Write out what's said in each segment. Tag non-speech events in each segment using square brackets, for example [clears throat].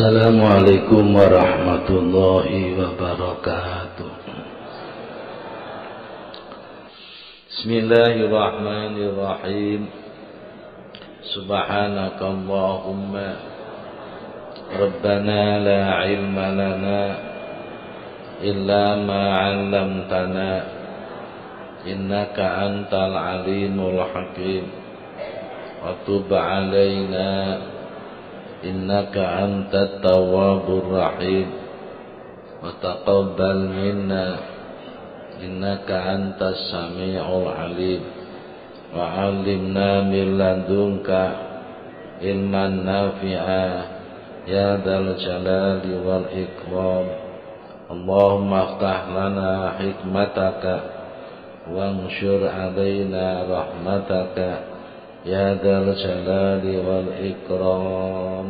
Assalamualaikum warahmatullahi wabarakatuh. Bismillahirrahmanirrahim. Subhanaka Allahumma Rabbana la ilma lana Illa ma 'allamtana. Innaka antal alimul hakim. Wa tub 'alaina إنك أنت التواب الرحيم. وتقبل منا. إنك أنت السميع العليم. وعلمنا من لدنك علما نافعا. يا ذا الجلال والإكرام. اللهم افتح لنا حكمتك وانشر علينا رحمتك. يا ذا الجلال والإكرام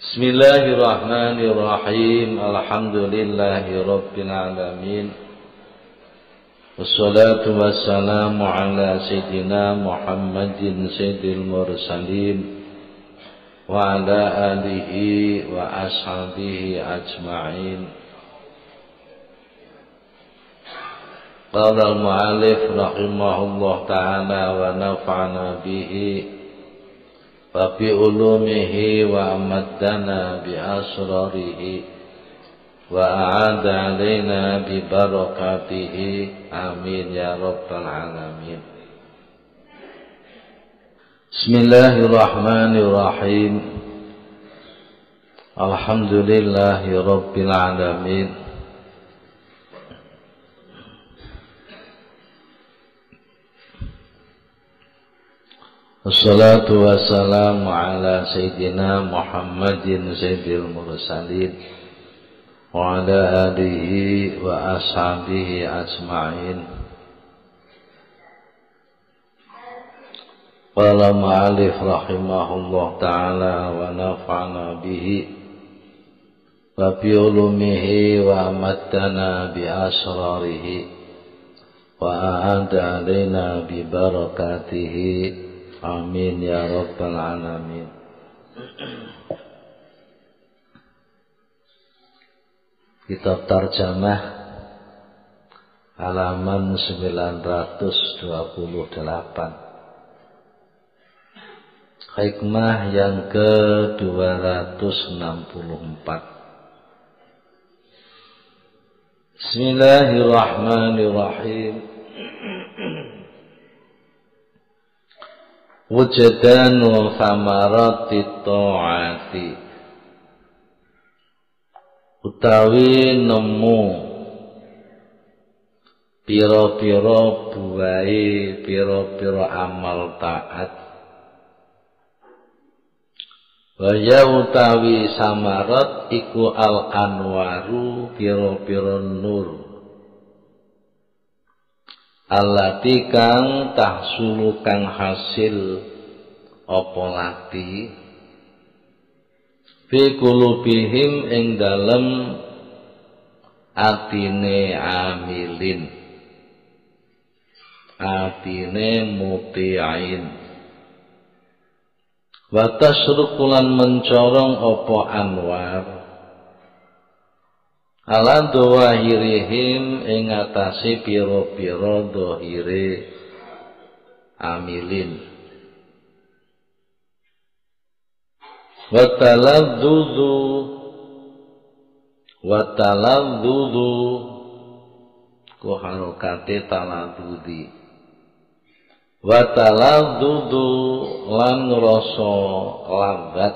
بسم الله الرحمن الرحيم الحمد لله رب العالمين والصلاة والسلام على سيدنا محمد سيد المرسلين وعلى آله وأصحابه أجمعين قال المؤلف رحمه الله تعالى ونفعنا به وبعلومه وأمدنا بأسراره وأعاد علينا ببركاته. آمين يا رب العالمين. بسم الله الرحمن الرحيم. الحمد لله رب العالمين. Wassalatu wassalamu ala Sayyidina Muhammadin Sayyidil Mursalin Wa ala alihi wa ashabihi ajma'in. Qala ma'alif rahimahullah ta'ala wa nafa'na bihi Wa biulumihi wa amaddana bi asrarihi Wa a'ada alaina bi barakatihi Amin ya rabbal alamin. Kitab tarjamah halaman 928. Hikmah yang ke-264. Bismillahirrahmanirrahim. Wujudanu samarati ta'ati. Utawi nemu piro-piro buai piro-piro amal taat. Waya utawi samarat iku al anwaru piro-piro nur Allati kang tahsulu kang hasil apa lati? Fi kulubihim ing dalem atine amilin. Atine mutiain wa tasrukulan mencorong apa anwar ala dawahirihim ing atase pira-pira amilin. Wa taladdudu wa taladdudu ku harokate taladdudi wa taladdudu lan rasa lambat.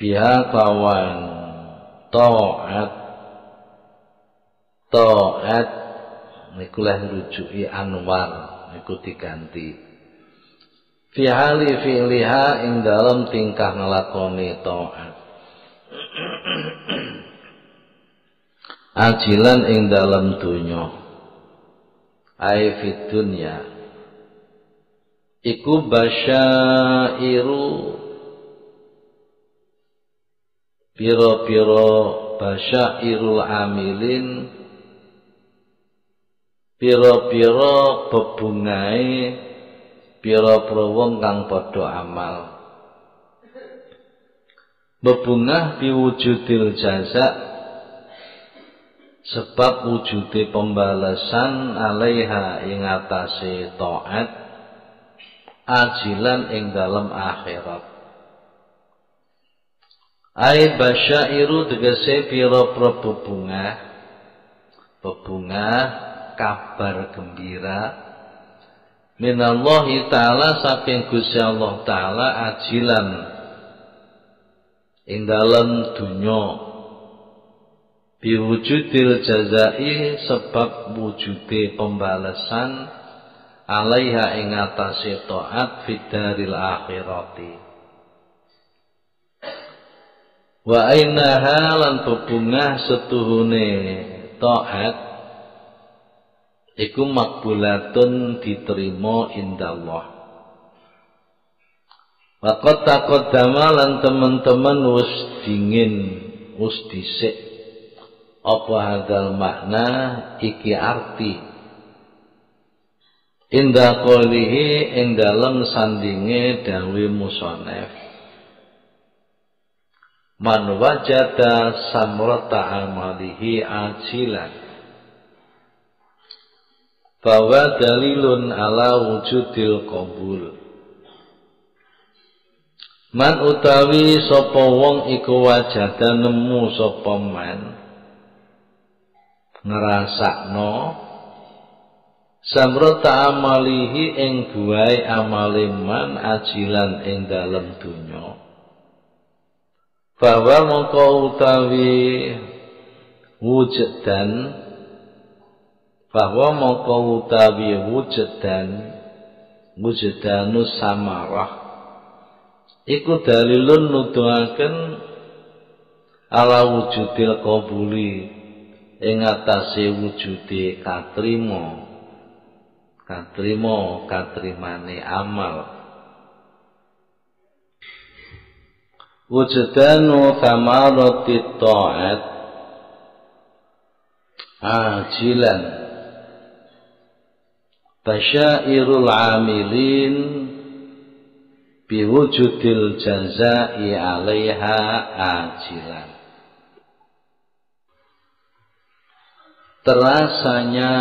Biha kawan taat taat niku lah rujuki anwar niku diganti. Fi hali fi'liha ing dalam tingkah ngelakoni taat [clears throat] ajilan ing dalam dunya ai fit dunya. Iku basyairu piro-piro basyairul amilin piro-piro bebungai pira-pira wong kang padha amal. Bebungah biwujudil jaza sebab wujude pembalasan alaiha ing atase taat ajilan ing dalam akhirat. Ai basyairu tegese pira-pira bebungah bebungah kabar gembira. Minallahi taala saking Gusti Allah taala ajilan ing dalem dunya. Biwujudil jazai sebab wujude pembalasan alaiha ing atase taat fidaril akhirati. Wa ainaha lan bebungah setuhune taat iku makbulatun diterima indallah. Waqat taqaddama lan teman-teman wis dingin wis dhisik. Apa hadal makna iki arti. Inda qolihi ing dalem sandinge dawe musonef. Man wajada samrata amalihi ajilan bahwa dalilun ala wujudil qabul. Man utawi sapa wong iku wajada nemu sapa man. Ngrasakno samrata amalihi ing buai amale man ajilan ing dalem donya. Bahwa mongko utawi wujudan bahwa mongko utawi wujudan wujudanus samarah. Iku dalilun nuduhaken ala wujudil qabuli ing atase wujude katrima katrima katrimane amal. Wujudanu thamarati ta'at ajilan basyairul amilin biwujudil jazai alaiha ajilan. Terasanya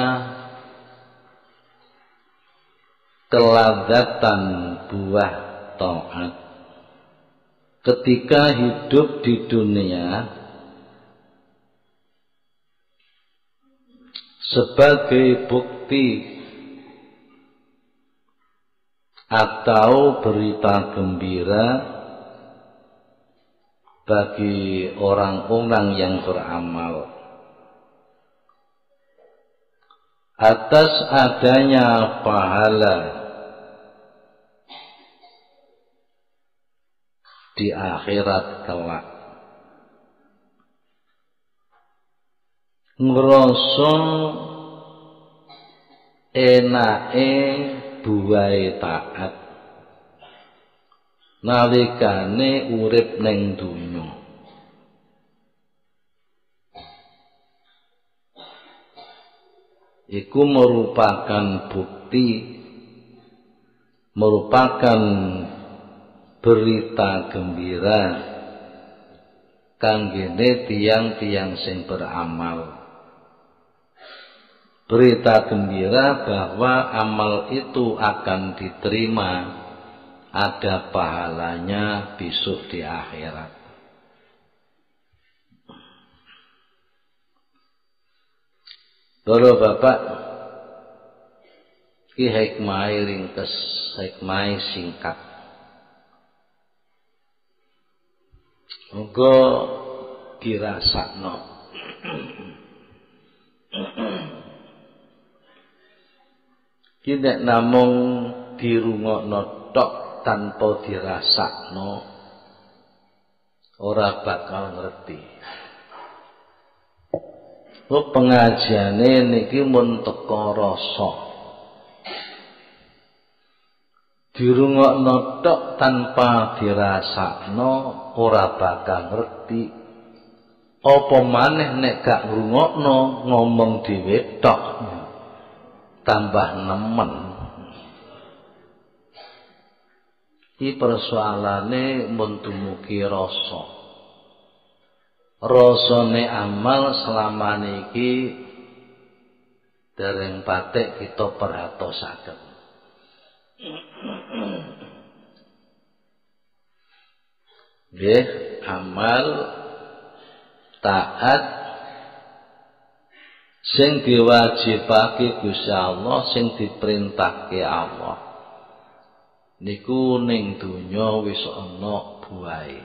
kelazatan buah taat. Ketika hidup di dunia sebagai bukti atau berita gembira bagi orang-orang yang beramal. Atas adanya pahala di akhirat kelak. Ngrasa enake buai taat. Nalikane urip ning donya. Iku merupakan bukti merupakan berita gembira kanggene tiang-tiang sing beramal berita gembira bahwa amal itu akan diterima. Ada pahalanya besok di akhirat. Kalau Bapak ki hikmah ringkes hikmah singkat. Muga dirasakno Ki namung dirungokno tok tanpa dirasakno ora bakal ngerti. Oh pengajiane niki mun teka rasa. Dirungokno tok tanpa dirasakno ora bakal ngerti. Apa maneh nek gak ngrungokno ngomong dhewe tok tambah nemen Iki persoalane mun dumugi rasa. Rasane amal selama niki dereng patek kita perhatosaken. Nggih, amal taat sing diwajibake Gusti Allah sing diperintahke Allah. Niku ning donya wis ana buahe.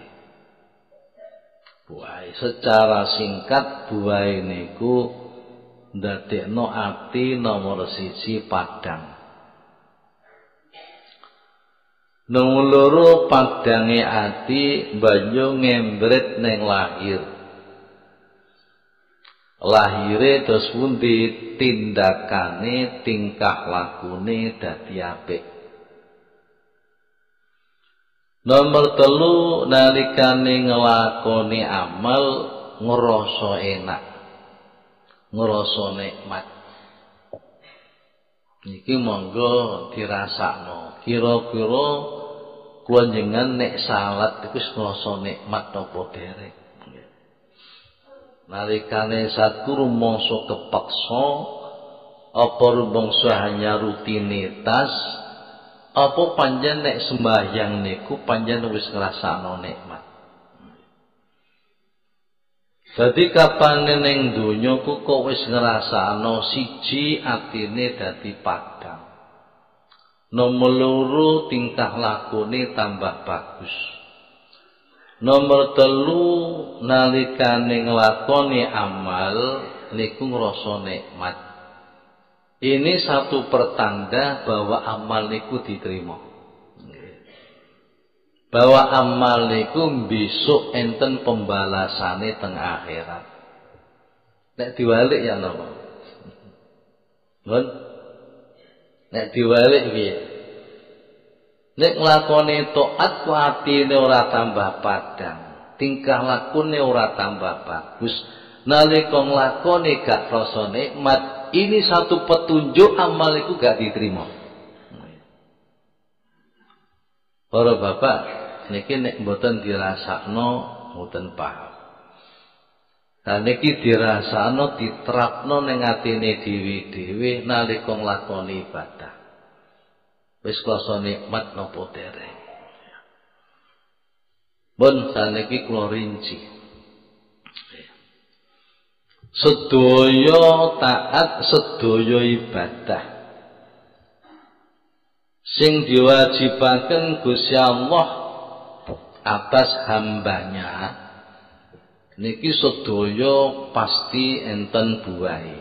Buahe. Secara singkat buahe niku ndadekno ati nomor siji padang. Nung loro padange ati banyu ngembret neng lahir lahire terus pundi tindakane tingkah lakune dadi apik Nomor telu nalikane ngelakoni amal ngerasa enak. Ngerasa nikmat. Niki monggo dirasakno. Kira-kira kula jenengan nek salat iku ngerasa nikmat apa derek nalikane satku rumangsa kepeksa apa rumangsa hanya rutinitas apa panjen nek sembahyang niku panjen wis ngrasakno nikmat Dadi kapan ning donya ku kok wis ngrasakno siji atine dadi padang. Nomor loro tingkah lakune tambah bagus. Nomor telu nalikane nglakoni amal niku ngrasa nikmat. Ini satu pertanda bahwa amal niku diterima. Bahwa amal niku besok enten pembalasane teng akhirat. Nek diwalik ya napa? Mun Nek diwalik piye? Nek nglakoni taat ku atine ora tambah padang, tingkah lakune ora tambah bagus. Nalika nglakoni gak rasa nikmat, ini satu petunjuk amal iku gak diterima. Para bapak, niki nek mboten dirasakno mboten paham. Nah niki dirasakno diterapno ning atine dhewe-dhewe nalika nglakoni ibadah. Wis krasa nikmat napa dereng. Bon saniki kula rinci. Sedaya taat sedaya ibadah. Sing diwajibaken Gusti Allah atas hambanya. Niki sedaya pasti enten buahe.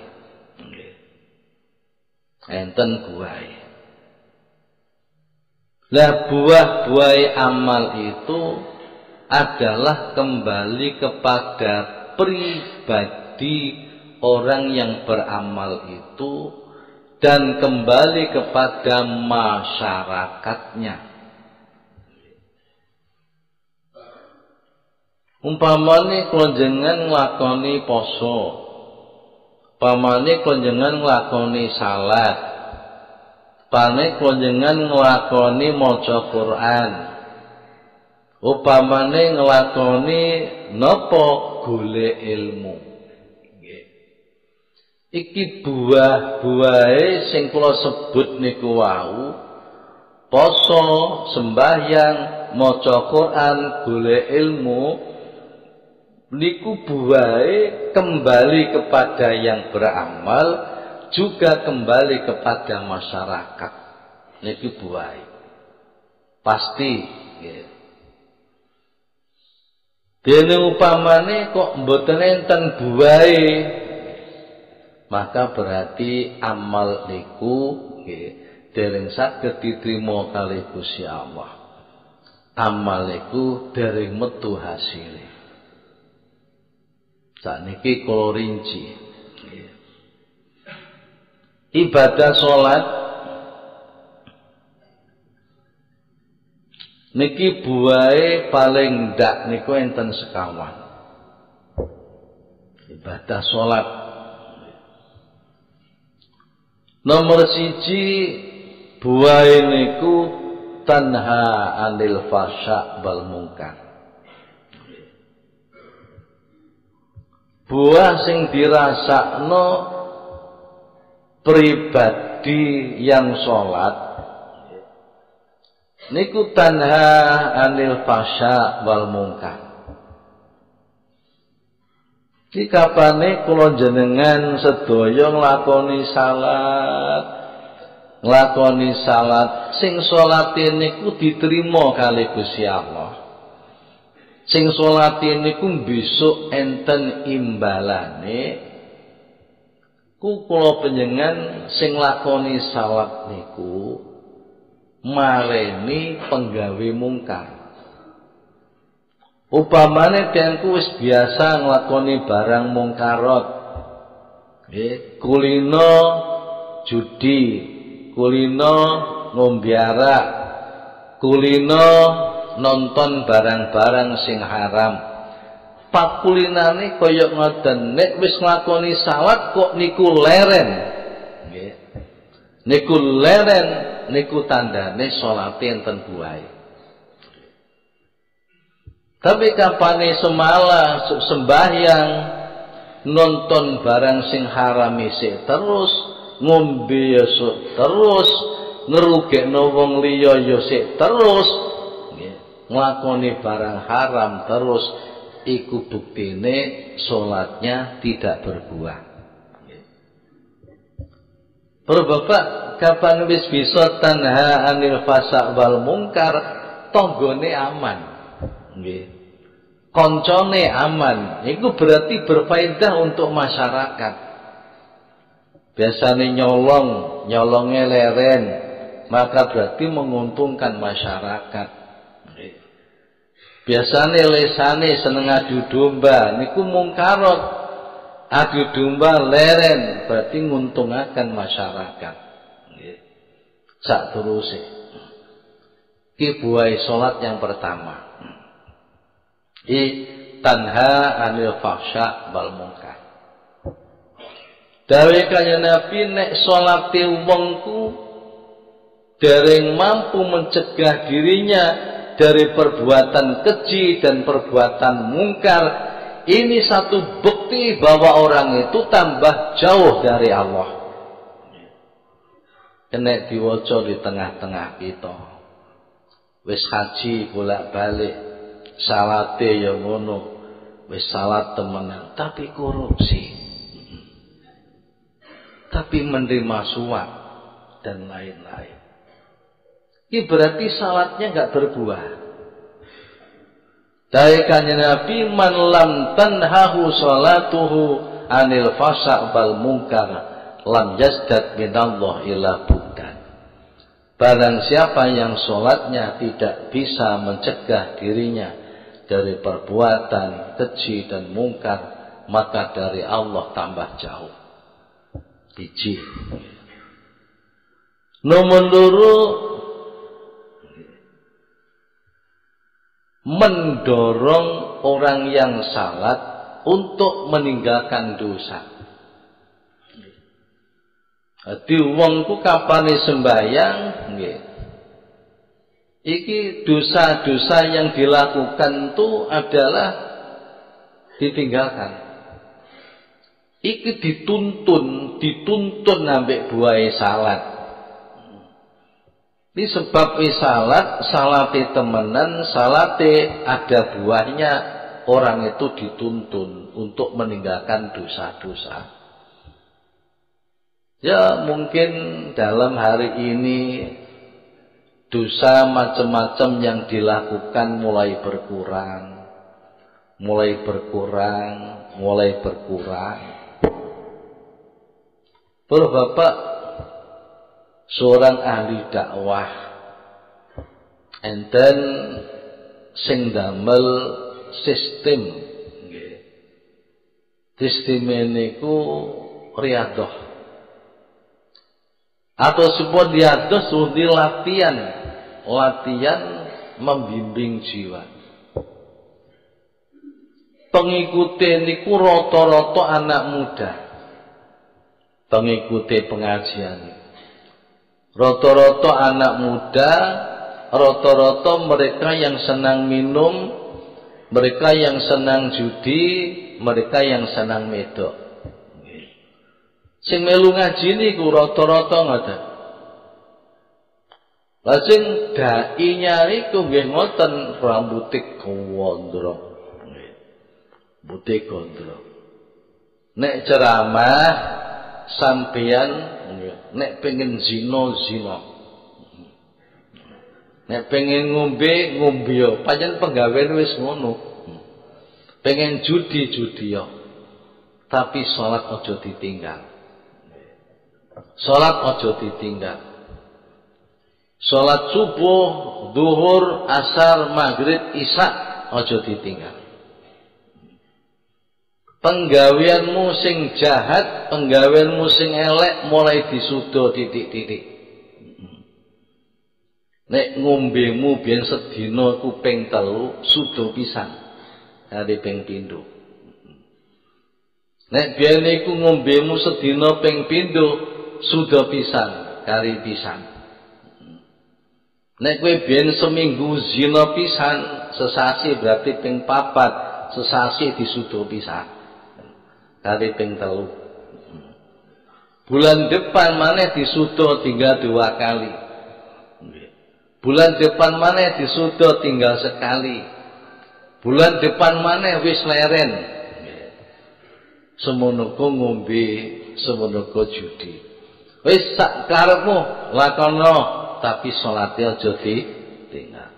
Enten buahe Lah buah-buah amal itu adalah kembali kepada pribadi orang yang beramal itu dan kembali kepada masyarakatnya. Umpamane klonjengan nglakoni poso. Umpamane klonjengan nglakoni salat. Pane konjengan nglakoni maca Quran. Upamane nglakoni napa golek ilmu. Iki buah-buahe sing kula sebut niku wau poso sembahyang maca Quran golek ilmu niku buahe kembali kepada yang beramal juga kembali kepada masyarakat. Niki buai. Pasti nggih. Dene upamane kok mboten enten buai. Maka berarti amal niku nggih dereng saged diterima kali Gusti Allah. Amal niku dereng metu hasile sakniki kula rinci ibadah sholat. Niki buai paling ndak niku enten sekawan. Ibadah sholat. Nomor siji buai niku tanha anil fasya wal munkar. Buah sing dirasakno pribadi yang sholat niku tanha anil fasya wal munkar. Iki kapane kula jenengan sedaya nglakoni salat. Nglakoni salat sing salate niku diterima kali Gusti Allah. Sing salate niku besok enten imbalane ku kula panjenengan sing lakoni salat niku mareni penggawe mungkar. Upamane tiyangku wis biasa nglakoni barang mungkarot. Kulino judi, kulino ngombe arak, kulino nonton barang-barang sing haram. Pakulinane kaya ngoten, nek wis nglakoni salat kok niku leren. Nggih. Niku leren niku tandane salate enten buahe. Tapi kapane semala sembahyang nonton barang sing haram isih terus ngombe ya terus ngerugekno wong liya ya terus nglakoni barang haram terus iku buktine salatnya tidak berbuah. Para bapak kapan wis bisa tanha anil fasa wal mungkar tanggane aman. Nggih. Koncone aman, itu berarti berfaedah untuk masyarakat. Biasanya nyolong, nyolongnya leren, maka berarti menguntungkan masyarakat. Biasanya lesane seneng adu domba, niku mungkarot. Adu domba leren, berarti nguntungakan masyarakat. Sak terus Ki buai salat yang pertama i tanha anil fahsya wal munkar. Dawe kaya Nabi nek salate wong ku dereng mampu mencegah dirinya dari perbuatan keji dan perbuatan mungkar, ini satu bukti bahwa orang itu tambah jauh dari Allah. Kena diwaca di tengah-tengah kita. Wis haji bolak-balik salate ya ngono wis salat temenan tapi korupsi tapi menerima suap dan lain-lain ini berarti salatnya nggak berbuah. Dari Nabi man lam tanhahu salatuhu anil fasa bal munkar lam yazdad minallah ila bukan Barang siapa yang sholatnya tidak bisa mencegah dirinya dari perbuatan keji dan mungkar maka dari Allah tambah jauh. Biji. Nomor loro mendorong orang yang salat untuk meninggalkan dosa Di wong ku kapane sembayang nggih Iki dosa-dosa yang dilakukan itu adalah ditinggalkan. Iki dituntun, dituntun sampai buai salat. Ini sebab salat, salate temenan, salate ada buahnya, orang itu dituntun untuk meninggalkan dosa-dosa. Ya mungkin dalam hari ini dosa macam-macam yang dilakukan mulai berkurang, mulai berkurang, mulai berkurang. Para bapak seorang ahli dakwah enten sing damel sistem nggih. Sistem niku riadoh atau sebuah riadoh sudah latihan latihan membimbing jiwa. Pengikuti niku rata-rata anak muda. Pengikuti pengajian. Rata-rata anak muda rata-rata mereka yang senang minum, mereka yang senang judi, mereka yang senang medok. Sing melu ngaji niku rata-rata ngoten. Lajeng dai nyari ku nggih ngoten rambuté gondrong. Putih gondrong. Nek ceramah sampeyan nek pengen zina zina. Nek pengen ngombe ngombe yo, pancen penggawean wis ngono. Pengen judi judi yo. Tapi salat aja ditinggal. Salat aja ditinggal. Salat subuh, duhur, asar, maghrib, isya aja ditinggal. Penggaweanmu sing jahat, penggaweanmu sing elek mulai disudo titik-titik. Nek ngombemu biyen sedina ku telu sudo pisan. Hari ping pindho. Nek biyen iku ngombemu sedina ping pindho sudo pisan, kari pisan. Nek kowe biyen seminggu zina pisan, sesasi berarti ping papat, sesasi disudo pisan kali ping telu. Bulan depan mana disudo tinggal dua kali. Bulan depan mana disudo tinggal sekali. Bulan depan mana wis leren. Semono ngombe, semono judi. Wis sak lakono, tapi salate aja tinggal.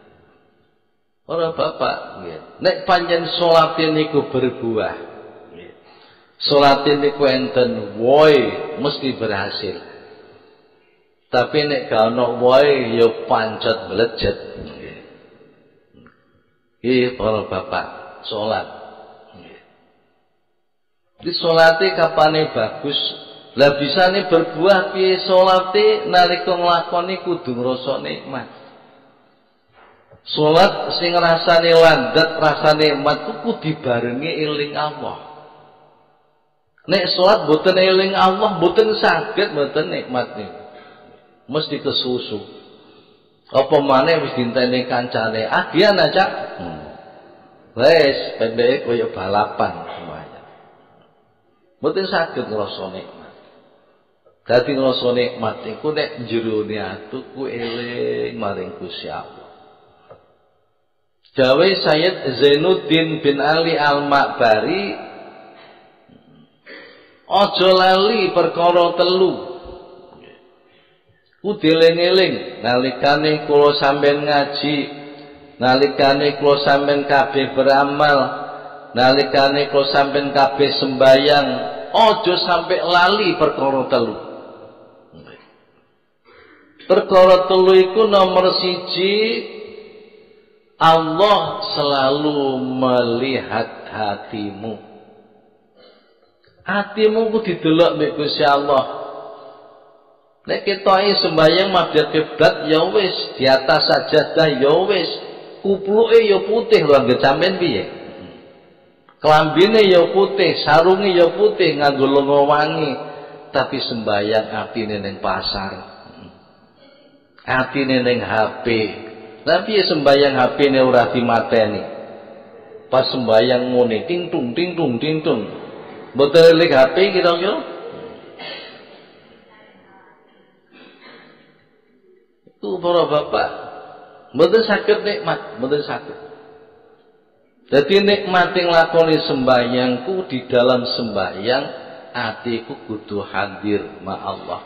Ora bapak, nek panjen salate niku berbuah. Salat niku enten woi mesti berhasil. Tapi nek gak ono woi ya pancet melejet. Iki para bapak salat. Di salate kapane bagus, lah bisane berbuah piye salate nalika nglakoni kudu ngrasa nikmat. Salat sing rasane landhet, rasane nikmat kudu dibarengi eling Allah. Nek sholat boten eling Allah, boten saged boten nikmat niku. Mesti kesusu. Apa maneh wis dinteni kancane, ah gian aja. Hmm. Wes pendek koyo balapan semuanya. Boten saged ngrasa nikmat. Dadi ngrasa nikmat iku nek jerone atu ku eling maring Gusti Allah. Jawa Sayyid Zainuddin bin Ali Al-Makbari Aja lali perkara telu. Kudeling-eling nalikane kula sampean ngaji, nalikane kula sampean kabeh beramal, nalikane kula sampean kabeh sembayang, aja sampai lali perkara telu. Perkara telu iku nomor siji Allah selalu melihat hatimu. Hatimu ku didelok mbek Gusti Allah. Nek ketoke sembayang madhep kiblat ya wis, di atas sajadah ya wis. Kupluke ya putih lho anggere sampean piye? Kelambine ya putih, sarunge ya putih nganggo lenga wangi, tapi sembayang atine ning pasar. Atine ning HP. Tapi ya sembayang HP-ne ora dimateni. Pas sembayang ngene ting tung ting tung ting tung. Mboten eling HP kira-kira. Itu para bapak mboten sakit nikmat, mboten sakit. Jadi yang lakoni sembahyangku di dalam sembahyang hatiku kudu hadir ma Allah.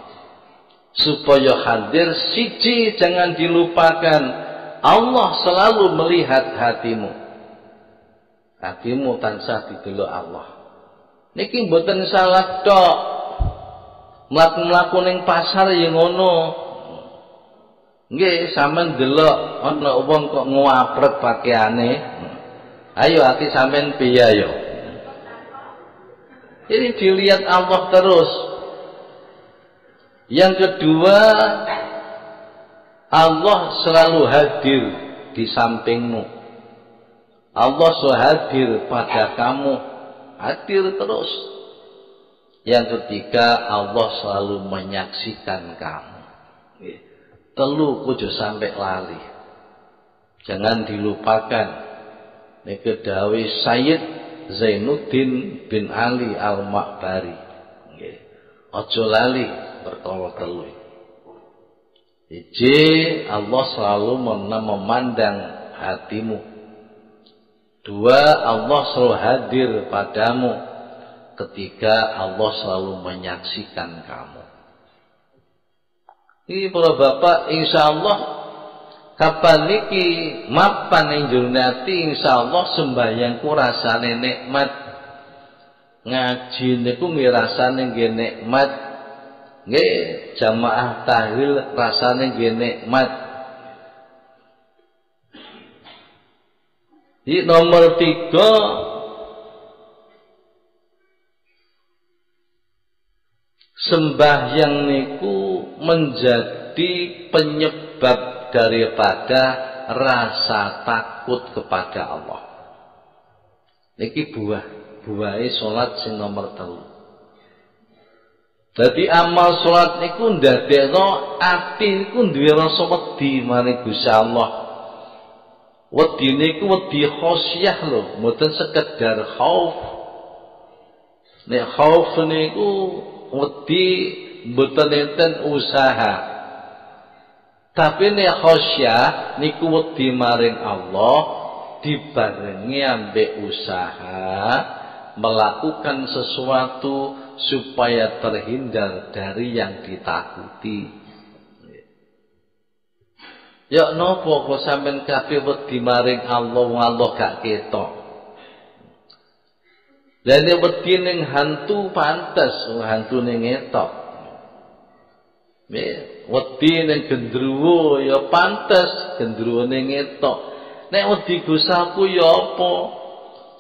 Supaya hadir siji jangan dilupakan. Allah selalu melihat hatimu. Hatimu tansah didelok Allah. Niki mboten salah tok. Mlaku-mlaku ning pasar ya ngono. Nggih, sampean delok ana wong kok nguapret pakaiane. Ayo ati sampean piye yo? Ini dilihat Allah terus. Yang kedua, Allah selalu hadir di sampingmu. Allah selalu hadir pada kamu hadir terus. Yang ketiga Allah selalu menyaksikan kamu. Telu kudu sampai lali. Jangan dilupakan. Niki dawuh Sayyid Zainuddin bin Ali Al-Makbari. Aja lali perkara telu. Iji Allah selalu memandang hatimu. Dua Allah selalu hadir padamu ketika Allah selalu menyaksikan kamu. Ini para bapak insya Allah kapan niki mapan ing jurnati insya Allah sembahyangku rasane nikmat. Ngaji niku nggih rasane nggih nikmat. Jamaah tahlil rasane nggih Di nomor tiga sembahyang niku menjadi penyebab daripada rasa takut kepada Allah. Niki buah, buahe salat sing nomor telu. Dadi amal salat niku ndadekno ati niku duwe rasa wedi maring Gusti Allah. Wedi niku wedi khosyah lho, mboten sekedar khauf. Nek khauf niku wedi mboten enten usaha. Tapi nek khosyah niku wedi maring Allah dibarengi ambek usaha melakukan sesuatu supaya terhindar dari yang ditakuti. Ya nopo kok sampean kabeh wedi maring Allah Allah gak ketok. Dia wedi ning hantu pantes, hantu ning etok. Wedi ning gendruwo ya pantes, gendruwo ning etok. Nek wedi gusaku ya apa?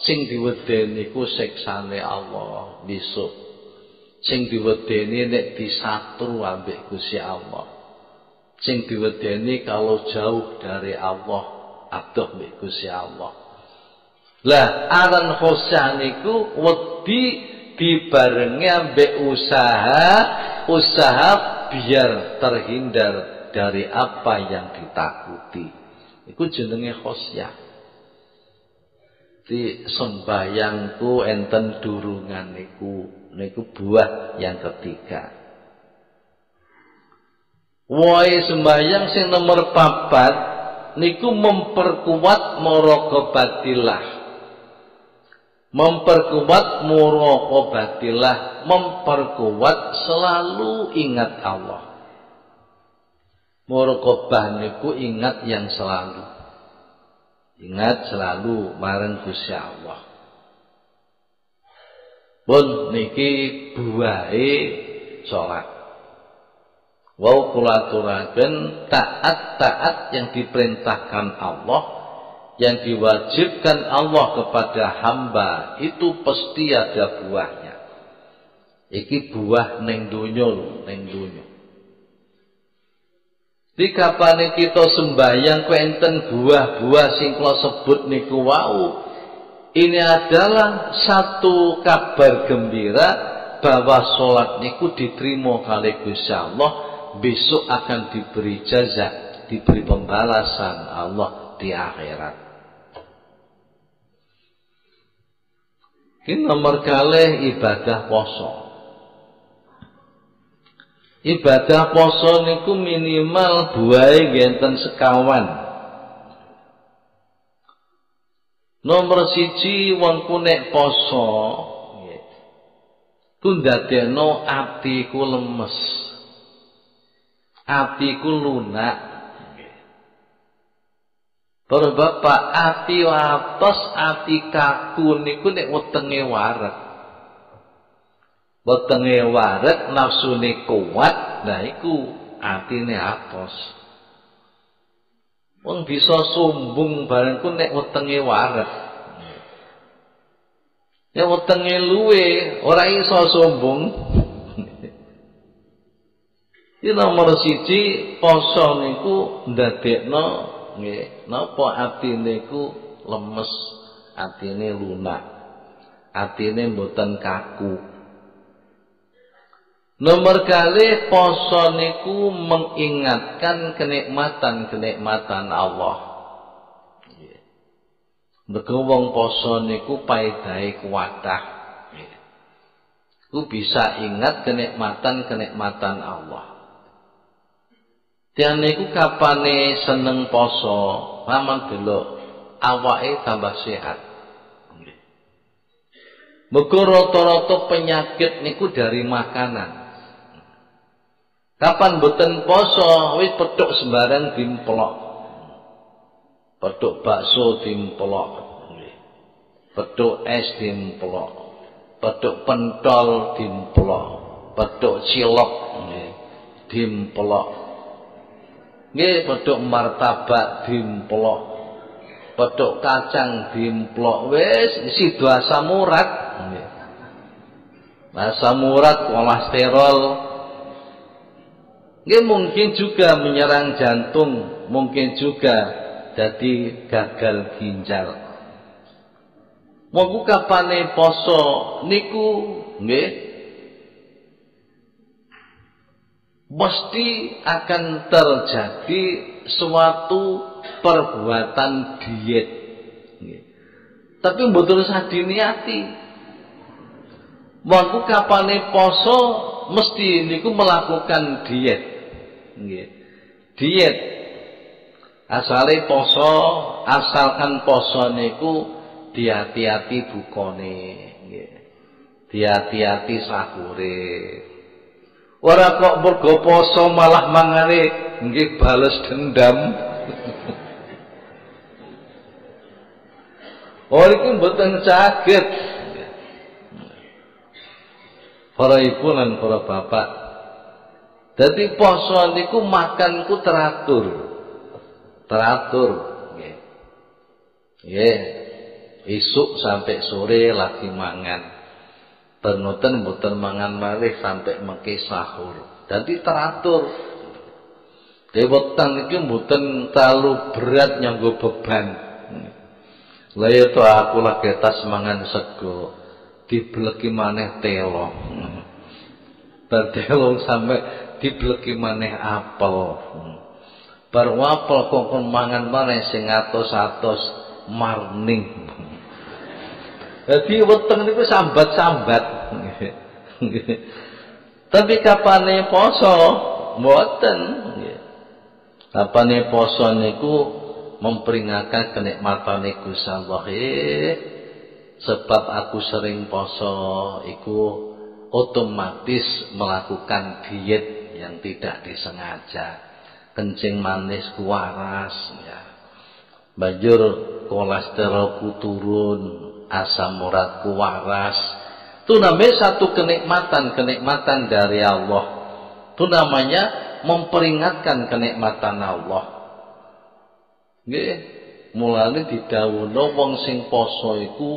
Sing diwedeni ku siksane Allah besok. Sing diwedeni nek disatru ambek Gusti Allah. Sing diwedeni kalau jauh dari Allah, adoh mbek Gusti Allah. Lah aran khosyah niku wedi dibarengi ambek usaha, usaha biar terhindar dari apa yang ditakuti. Iku jenenge khosyah. Di sembayangku enten durungan niku, niku buah yang ketiga. Woi sembayang sing nomor papat niku memperkuat morokobatillah memperkuat muraqabatillah memperkuat selalu ingat Allah. Muraqabah niku ingat yang selalu. Ingat selalu marang Gusti Allah. Pun niki buahe salat Wau kula taat-taat yang diperintahkan Allah yang diwajibkan Allah kepada hamba itu pasti ada buahnya. Iki buah neng dunyo, neng dunyo. Di kapan kita sembahyang kuenten buah-buah sing kula sebut niku wau. Ini adalah satu kabar gembira bahwa sholat niku diterima kali Gusti Allah besok akan diberi jazak, diberi pembalasan Allah di akhirat. Ini nomor kali ibadah poso. Ibadah poso niku minimal buai genten sekawan. Nomor siji wong kunek poso ku ndadekno atiku lemes. Atiku lunak Para bapak ati watos ati kaku niku nek wetenge waret. Wetenge waret nafsune kuat, nah iku atine atos. Wong bisa sombong bareng ku nek wetenge waret. Ya wetenge luwe ora iso sombong. Iki nomor siji poso niku ndadekno nggih napa atine ku lemes atine lunak atine mboten kaku Nomor kali poso niku mengingatkan kenikmatan-kenikmatan Allah. Mergo wong poso niku paedahe kuwatah. Ku bisa ingat kenikmatan-kenikmatan Allah. Tiang niku kapane seneng poso, maman delok awake tambah sehat. Mergo rata-rata penyakit niku dari makanan. Kapan boten poso wis petuk sembarang dimplok. Petuk bakso dimplok. Petuk es dimplok. Petuk pentol dimplok. Petuk cilok dimplok. Nggih, petuk martabak dimplok. Petuk kacang dimplok. Wis sido asam urat. Asam urat kolesterol. Nggih mungkin juga menyerang jantung, mungkin juga jadi gagal ginjal. Monggo kapane poso niku nggih mesti akan terjadi suatu perbuatan diet. Tapi mboten sadiniati. Monggo kapane poso mesti niku melakukan diet. Diet Asale poso, asalkan poso niku diati-ati bukone, nggih. Diati-ati sahure. Ora kok mergo poso malah mangane nggih bales dendam. [laughs] Oh iki mboten saged. Para ibu lan para bapak. Dadi poso niku makanku teratur teratur nggih. Nggih. Isuk sampai sore lagi mangan. Ternoten mboten mangan malih sampai mengke sahur. Dadi teratur. Dewetan iki mboten terlalu berat nyanggo beban. Lah ya aku lagi tas mangan sego dibleki maneh telo. Berdelong sampai dibleki maneh apel. Berwapel kok mangan maneh sing atos-atos marning. Jadi weteng niku sambat-sambat. Tapi kapane poso mboten. Kapane poso niku memperingatkan kenikmatan Gusti Allah. Sebab aku sering poso iku otomatis melakukan diet yang tidak disengaja kencing manis kuaras ya. Banjur kolesterolku turun, asam uratku waras. Itu namanya satu kenikmatan, kenikmatan dari Allah. Itu namanya memperingatkan kenikmatan Allah. Nggih, mulane didhawuhna wong sing poso iku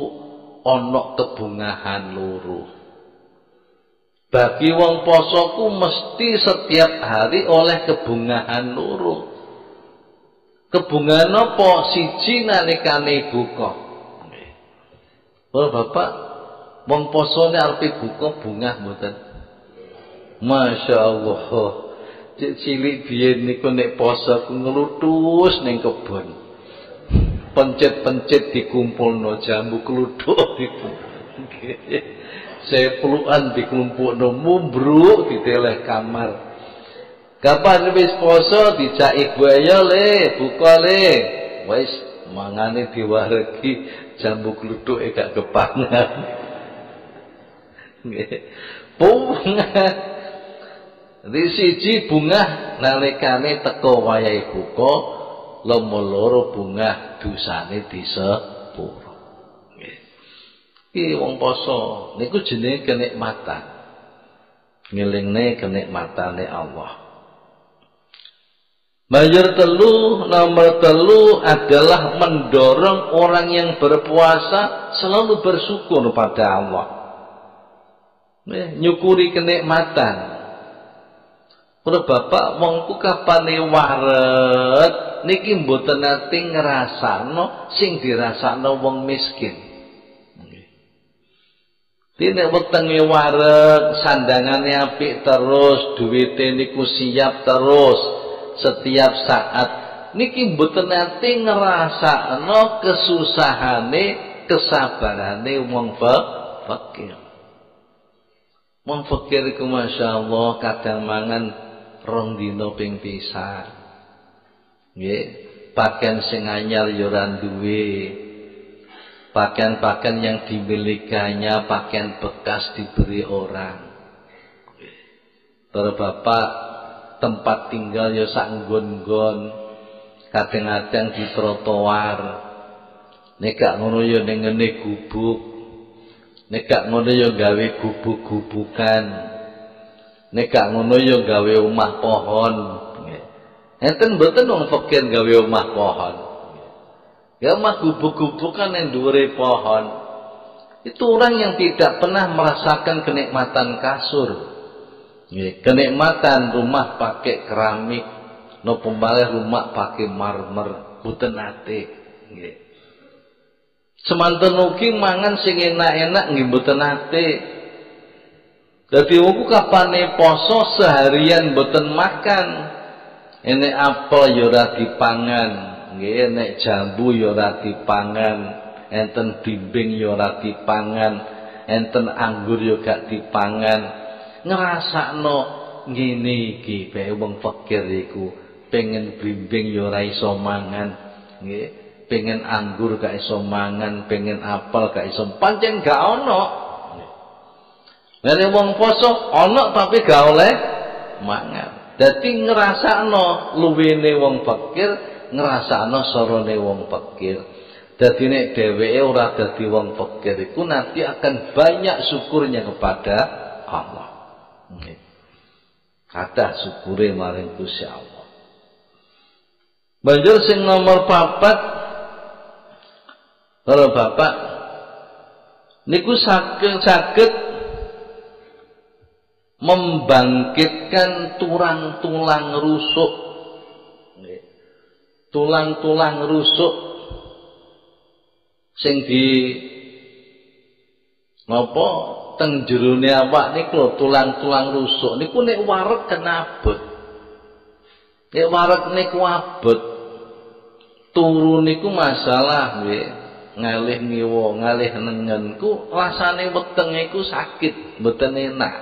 ana kebungahan luruh. Bagi wong posoku mesti setiap hari oleh kebungahan loro. Kebungahan apa? Siji nalikane buka. Oh Bapak, wong posone arep buka bunga mboten? Masya Allah. Cik cilik biyen niku nek poso ku nglutus ning kebon. Pencet-pencet dikumpulno jambu kluthuk [laughs] iku. Saya pelukan di kelompok nomu bro di teleh kamar. Kapan wis poso dijak ibu ayo le, buka le. Wis mangane diwaregi jambu kluthuk e gak kepangan. bunga. Di siji bunga nalikane teko wayahe buka, lomo loro bunga dosane disepur. Iki wong poso niku jenenge kenikmatan. Ngelingne kenikmatane Allah. Bayar telu, nomor telu adalah mendorong orang yang berpuasa selalu bersyukur pada Allah. Nyukuri kenikmatan. Kalau bapak mongku kapane waret niki mboten nate ngrasakno sing dirasakno wong miskin. Dene wetenge wareg, sandangannya apik terus, duwite niku siap terus. Setiap saat niki mboten nate ngrasakno kesusahane kesabarane wong fakir. Wong fakir iku masyaallah kadang mangan rong dina ping pisan. Nggih, pakaian sing anyar ya ora duwe. Pakaian-pakaian yang dimilikannya pakaian bekas diberi orang. Para bapak tempat tinggal ya sak nggon-nggon. Kadang-kadang di trotoar. Nek gak ngono ya ning gubuk. Ngono ya gawe gubuk-gubukan. Nek gak ngono ya gawe omah pohon. Enten mboten wong fakir gawe omah pohon. Ya omah gubuk-gubukan yang dhuwure pohon. Itu orang yang tidak pernah merasakan kenikmatan kasur. Kenikmatan rumah pakai keramik, no pembalih rumah pakai marmer, boten nate. Nggih. Semanten ugi mangan sing enak-enak nggih boten nate. Dadi wong kapane poso seharian boten makan. Enek apel ya ora dipangan, nggih enek jambu ya ora dipangan, enten bimbing ya ora dipangan, enten anggur ya gak dipangan ngrasakno ngene iki. Bae wong fakir iku pengen blimbing ya ora iso mangan. Nggih pengen anggur gak iso mangan pengen apel gak iso pancen gak ana Lha wong poso ana tapi gak oleh mangan. Dadi ngrasakno luwene wong fakir ngrasakno sorone wong fakir. Dadi nek dheweke ora dadi wong fakir iku nanti akan banyak syukurnya kepada Allah Kata syukure maring Gusti Allah. Banjur sing nomor papat kalau Bapak niku saged saged membangkitkan tulang-tulang rusuk. Tulang-tulang rusuk sing di ngopo teng jerone awak niku tulang-tulang rusuk niku nek wareg kenabut. Nek wareg niku abot. Turu niku masalah nggih. Ngalih ngiwa, ngalih nengenku rasane weteng iku sakit, mboten enak.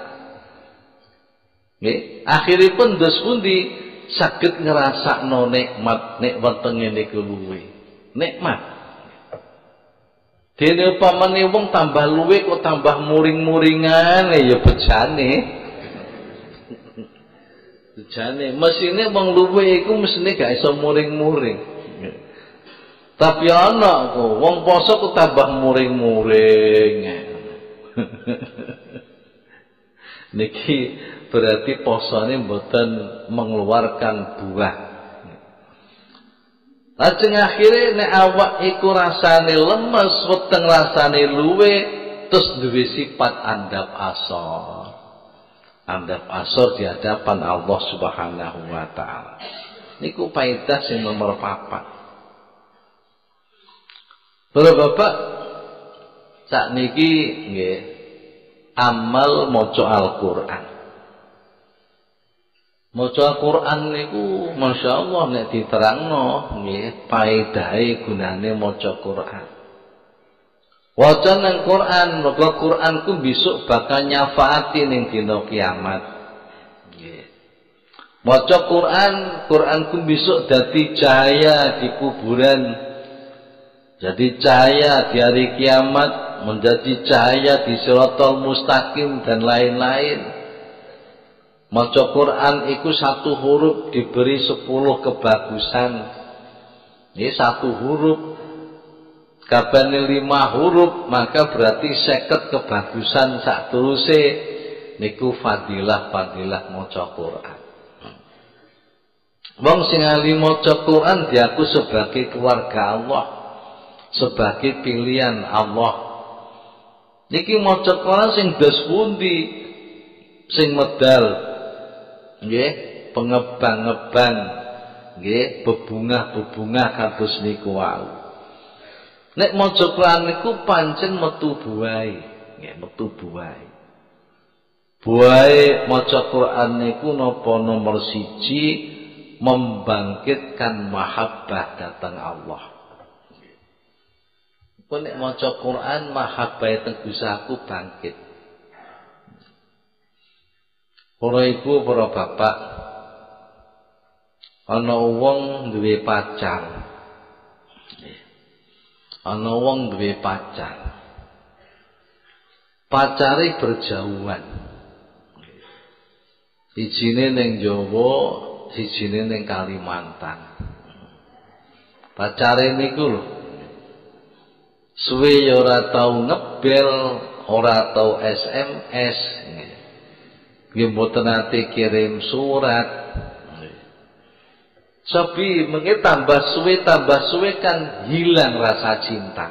Nggih, akhiripun dos pundi saged ngrasakno nikmat nek wetenge niku luwe. Nikmat. Dene upamane wong tambah luwe kok tambah muring-muringan ya bejane. Bejane, mesine wong luwe iku mesine gak iso muring-muring. Tapi ana kok wong poso kok tambah muring-muring. [laughs] Niki berarti posone mboten mengeluarkan buah. Lajeng akhire nek awak iku rasane lemes, weteng rasane luwe, terus duwe sifat andap asor. Andap asor di hadapan Allah Subhanahu wa taala. Niku faedah sing nomor papat. Bapak Bapak sak niki nggih amal maca Al-Qur'an. Maca Quran niku masyaallah nek diterangno nggih paedahe gunane maca Quran. Waca nang Quran, mergo Quran ku besok bakal nyafaati ning dina kiamat. Nggih. Maca Quran, Quran ku besok dadi cahaya di kuburan. Jadi cahaya di hari kiamat menjadi cahaya di Siratal Mustaqim dan lain-lain. Maca Quran iku satu huruf diberi sepuluh kebagusan. Ini satu huruf. Kabane lima huruf maka berarti seket kebagusan sak teruse niku fadilah-fadilah maca Quran. Wong sing ahli maca Quran diaku sebagai keluarga Allah, sebagai pilihan Allah. Niki maca Quran sing dos sing medal nggih pengebang-ebang nggih bebungah-bebungah kados niku wau. Nek maca Quran niku pancen metu buahe. Nggih metu buahe. Buahe maca Quran niku napa nomor siji? Membangkitkan mahabbah datang Allah. Kau nek maca Quran mahabbah aku bangkit. Para ibu, para bapak, ana wong duwe pacar. Ana wong duwe pacar. Pacare berjauhan. Sijine ning Jawa, sijine ning Kalimantan. Pacare niku lho. Suwe ya ora tau ngebel, ora tau SMS. Nggih mboten ate kirim surat. Tapi mungkin tambah suwe tambah suwe kan hilang rasa cinta.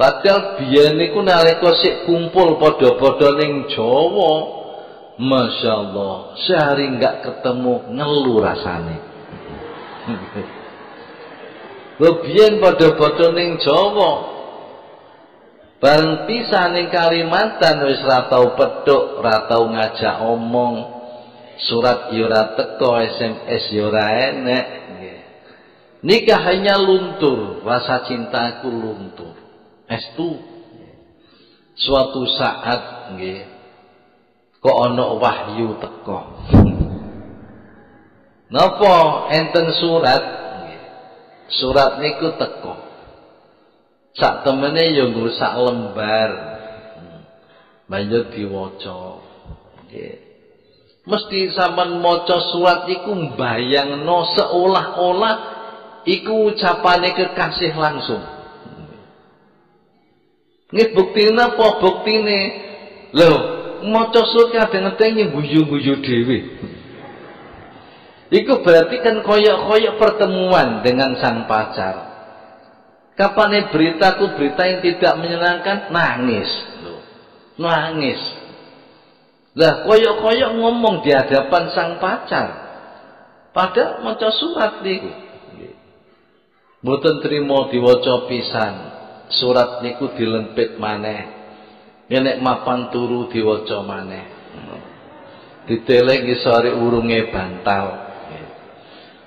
Padahal biyen niku nalika sik kumpul padha-padha ning Jawa, Masya Allah, sehari nggak ketemu ngeluh rasane. Lebihan pada-pada ning Jawa, Bareng pisah ning Kalimantan wis ra tau petuk, ra tau ngajak omong. Surat yo ora teko, SMS yo ora enek. Nikah hanya luntur, rasa cintaku luntur. Estu. Suatu saat nggih kok ana wahyu teko. [laughs] Napa enten surat. Surat niku teko sak temene ya ngrusak lembar. Hmm. banjur diwaca. Nggih. Mesti sampean maca surat iku mbayangno seolah-olah iku ucapane kekasih langsung. Nggih buktine apa? Buktine lho maca surat kadang-kadang guyu-guyu dhewe. Iku berarti kan koyok-koyok pertemuan dengan sang pacar. Kapan beritaku berita yang tidak menyenangkan nangis, nangis. Lah koyok-koyok ngomong di hadapan sang pacar. Padahal maca surat niku. Mboten trimo diwaca pisan. Surat niku dilempit maneh. Nek mapan turu diwaca maneh. Diteleng sore urunge bantal.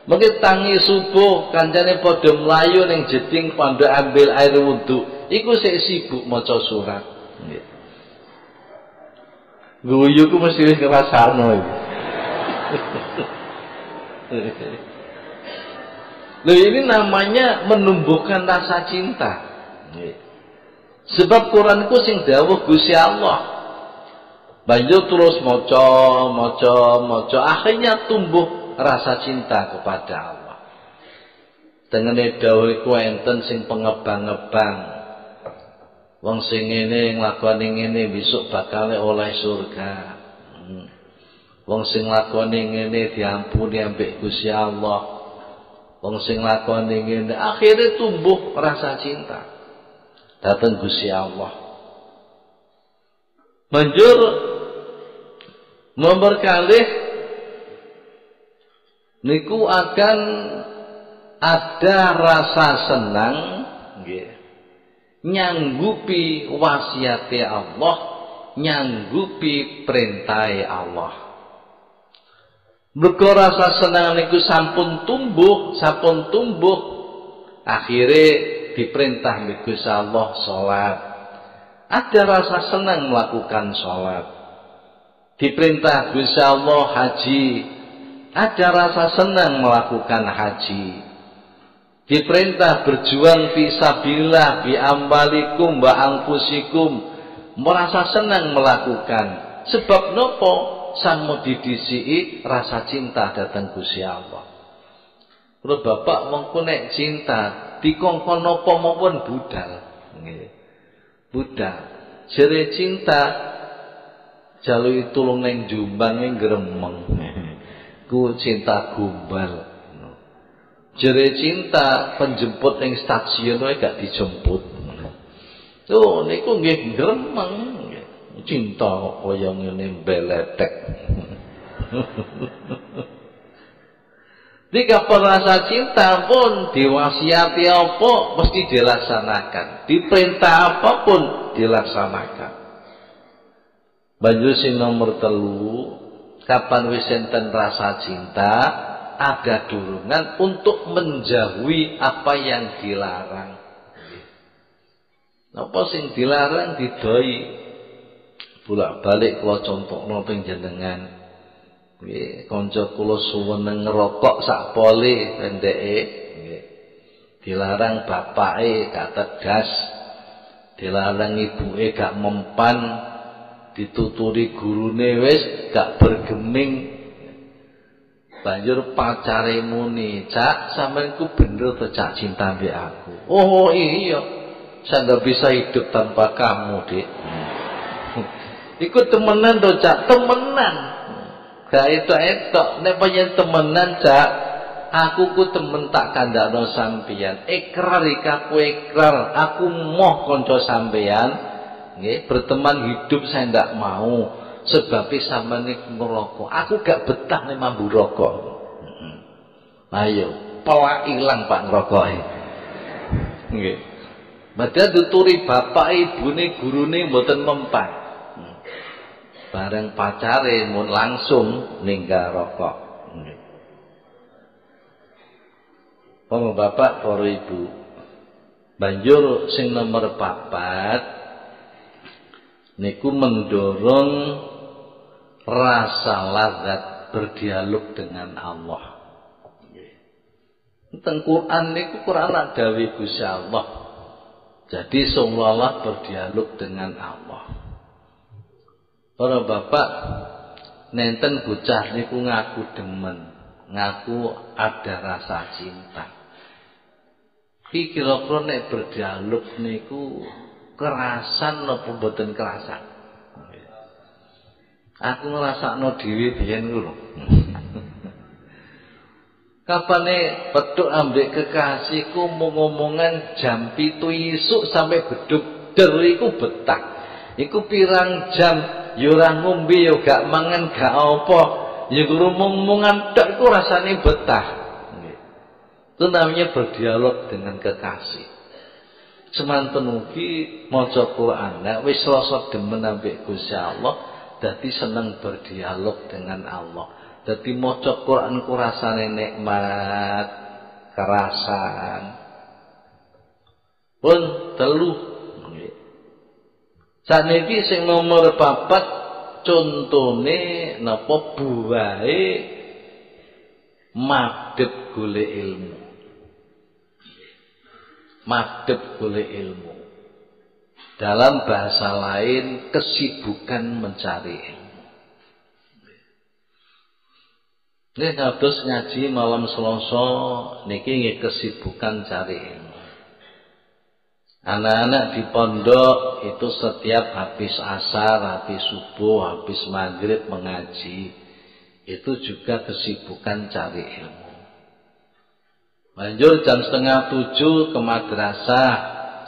Mungkin tangi subuh kancane padha mlayu ning jeding pondok ambil air wudhu. Iku sik sibuk maca surat. Nggih. Guyu ku mesti wis ngrasano iki. [laughs] Ini namanya menumbuhkan rasa cinta. Sebab Quran itu sing dawuh Gusti Allah. Banjur terus maca, maca, maca, akhirnya tumbuh rasa cinta kepada Allah. Dengan dawuh iku enten sing pengebang-ebang. Wong sing ngene nglakoni ngene besok bakal oleh surga. Hmm. Wong sing lakoni ngene diampuni ambek Gusti Allah. Wong sing lakoni ngene akhirnya tumbuh rasa cinta datang Gusti Allah. Banjur memberkalih niku akan ada rasa senang nggih nyanggupi wasiate Allah nyanggupi perintah Allah Mergo rasa senang niku sampun tumbuh, sampun tumbuh. Akhirnya diperintah Gusti Allah salat. Ada rasa senang melakukan salat. Diperintah Gusti Allah haji, ada rasa senang melakukan haji. Diperintah berjuang fisabilillah bi ambalikum wa angfusikum merasa senang melakukan. Sebab nopo sang didisi rasa cinta datang Gusti Allah. Kalau bapak mengko nek cinta dikongkon nopo maupun budal. Budal. Jere cinta jalui tulung neng Jombang ning gremeng ku cinta gumbal jere cinta penjemput yang stasiun wae gak dijemput tuh niku nggih gremeng cinta kaya ngene beletek Jika [laughs] perasa cinta pun diwasiati apa mesti dilaksanakan. Diperintah apa pun dilaksanakan. Banjur sing nomor telu kapan wis enten rasa cinta ada dorongan untuk menjauhi apa yang dilarang. Apa sing dilarang didoi bolak-balik kula contohno ping jenengan. Nggih, kanca kula suweneng ngerokok sak pole pendeke nggih. Dilarang bapake gak tegas. Dilarang ibuke gak mempan. Dituturi gurune wis gak bergeming Banjur pacare muni, "Cak, sampean ku bener to Cak cinta mbek aku?" "Oh, iya. Saya nggak bisa hidup tanpa kamu, Dik." [laughs] Iku temenan to Cak, temenan. Gak itu etok, nek pancen temenan Cak, aku ku temen tak kandakno sampeyan. Ikrar aku ikrar, aku moh kanca sampeyan. Nggih, berteman hidup saya ndak mau sebab sampean niku ngerokok. Aku gak betah nek mambu rokok. Ayo, pelak ilang Pak ngerokoke. Nggih. Padahal dituri bapak ibune gurune mboten mempan. Bareng pacare mun langsung ninggal rokok. Nggih. Bapak, para ibu. Banjur sing nomor papat niku mendorong rasa lazat berdialog dengan Allah. Tentang Quran niku Quran dawuh Gusti Allah. Jadi seolah-olah berdialog dengan Allah. Para bapak nenten bocah niku ngaku demen, ngaku ada rasa cinta. Ki kira-kira nek berdialog niku kerasan napa mboten kerasan? Aku ngrasakno dhewe biyen ku lho. [laughs] Kapane petuk ambek kekasihku ngomongan jam pitu isuk sampai beduk der iku betah. Iku pirang jam ya ora ngombe ya gak mangan gak apa. Ya guru ngomongan tok iku betah. Itu namanya berdialog dengan kekasih. Semanten ugi maca Quran, nek wis rasa demen ambek Gusti Allah, Dadi seneng berdialog dengan Allah. Dadi maca Quran ku rasane nikmat, kerasan. Pun telu. Saniki sing nomor papat contone napa buahe madhep golek ilmu. Madhep golek ilmu. Dalam bahasa lain kesibukan mencari ilmu. Ini kados ngaji malam Selasa niki kesibukan cari ilmu. Anak-anak di pondok itu setiap habis asar, habis subuh, habis maghrib mengaji. Itu juga kesibukan cari ilmu. Lanjut jam setengah tujuh ke madrasah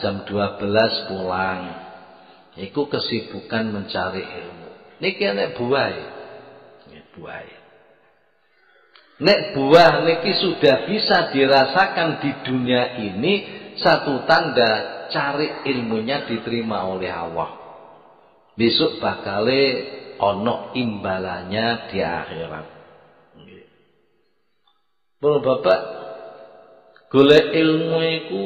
jam 12 pulang. Iku kesibukan mencari ilmu. Niki nek buah. Nek buah. Nek buah niki sudah bisa dirasakan di dunia ini satu tanda cari ilmunya diterima oleh Allah. Besok bakale ono imbalannya di akhirat. Bapak, Bapak golek ilmu itu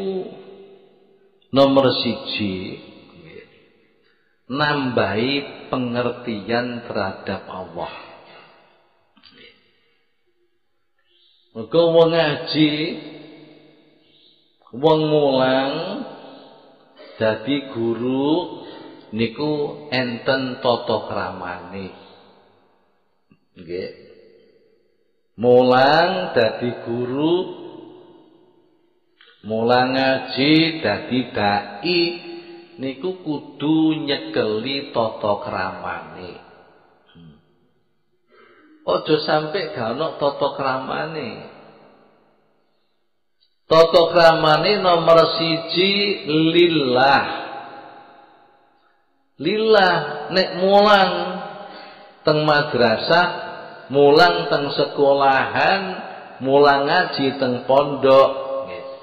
Nomor siji nambahi pengertian terhadap Allah. Mergo wong ngaji wong mulang dadi guru niku enten tata kramane. Nggih. Mulang dadi guru Mula ngaji dadi dai niku kudu nyekeli tata kramane. Hmm. Aja sampe gak ana tata kramane. Tata kramane nomor siji lillah. Lillah nek mulang teng madrasah, mulang teng sekolahan, mulang ngaji teng pondok,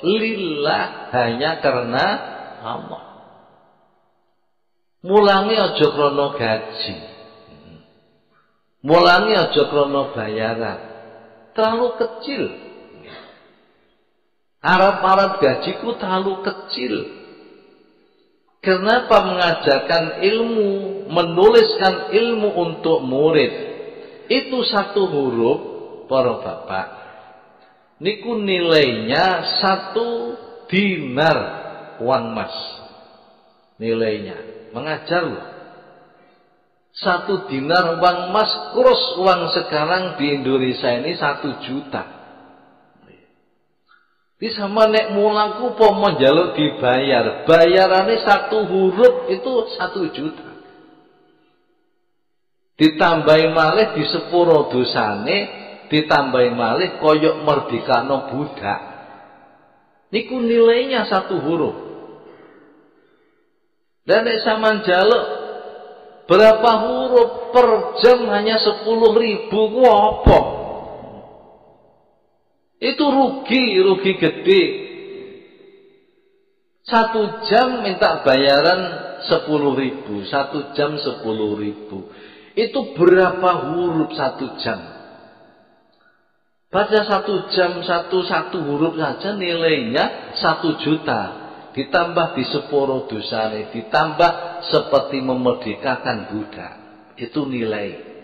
lillah hanya karena Allah. Mulangi aja krana gaji. Mulangi aja krana bayaran. Terlalu kecil. Arab-arab gajiku terlalu kecil. Kenapa mengajarkan ilmu, menuliskan ilmu untuk murid? Itu satu huruf, para bapak. Niku nilainya satu dinar uang emas. Nilainya. Mengajar loh. Satu dinar uang emas kurs uang sekarang di Indonesia ini satu juta. Di sama nek mulaku po menjaluk dibayar. Bayarannya satu huruf itu satu juta. Ditambahi malih di sepuro dosane, ditambahi malih koyok merdekano budak. Niku nilainya satu huruf. Dan nek sama jaluk Berapa huruf per jam hanya sepuluh ribu apa? Itu rugi, rugi gede. Satu jam minta bayaran sepuluh ribu, satu jam sepuluh ribu. Itu berapa huruf satu jam? Pada satu jam satu satu huruf saja nilainya satu juta ditambah di sepuro dosane, ditambah seperti memerdekakan budak. Itu nilai.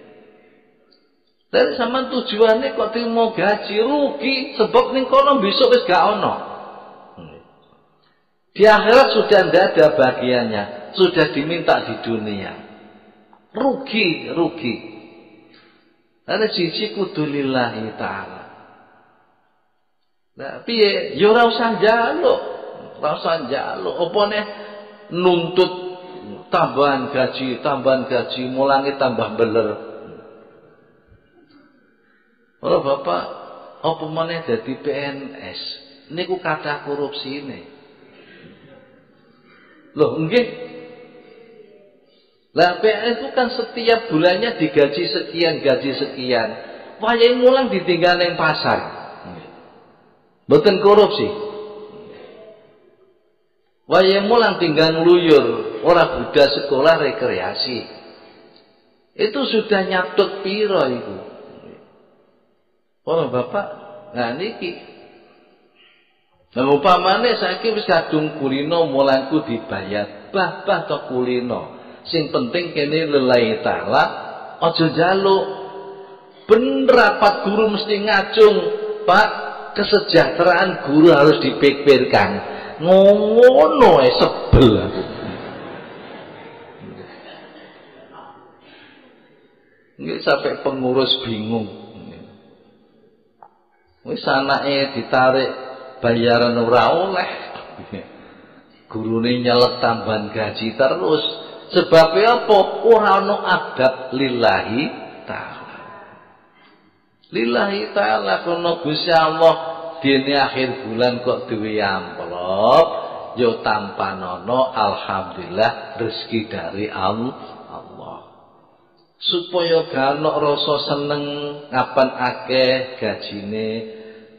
Dari sama tujuannya kok mau gaji rugi sebab ning kono besok wis gak ono. Di akhirat sudah tidak ada bagiannya, sudah diminta di dunia. Rugi, rugi. Ada sisi kudu lillahi ta'ala. Nah, piye? Ya ora usah njaluk. Rasa jaluk opone nuntut tambahan gaji tambahan gaji mulangi tambah beler. Ora bapak. Apa meneh dadi PNS niku korupsi ini loh nggih lah PNS itu kan setiap bulannya digaji sekian gaji sekian wayahe mulang ditinggal yang pasar Bukan korupsi Waya mulang tinggal ngluyur, ora budak sekolah rekreasi. Itu sudah nyatut piro itu. Oh Bapak, nah niki. Nah upamane saiki wis kadung kulino mulangku dibayar. Bah bah to kulino. Sing penting kene lelai taala aja jaluk. Ben rapat guru mesti ngacung, Pak. Kesejahteraan guru harus dipikirkan ngono sebel aku. Nggih sampai pengurus bingung. Wis anake ditarik bayaran ora oleh. Gurune nyelek tambahan gaji terus. Sebabnya apa? Ora ono adab lillahi ta'ala. Lillahi ta'ala kono Gusti Allah dene akhir bulan kok duwe amplop yo tanpa nono alhamdulillah rezeki dari Allah supaya gak rasa seneng ngapan akeh gajine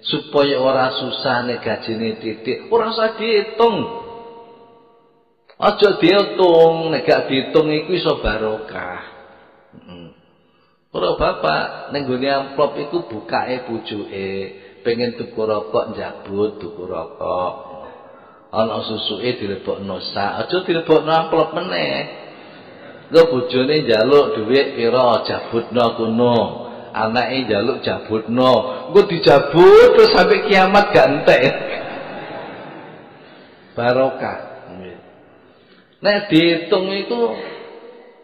supaya ora susah nek gajine titik ora usah diitung aja diitung nek gak diitung iku iso barokah. Heeh ora bapak ning gone amplop iku bukake pucuke pengen tuku rokok njabut tuku rokok. Ana susuke dilebokno sak aja dilebokno amplop meneh. Lho bojone njaluk dhuwit pira jabutno kuno anake njaluk jabutno. Engko dijabut terus sampai kiamat gak entek. [laughs] Barokah nek dihitung itu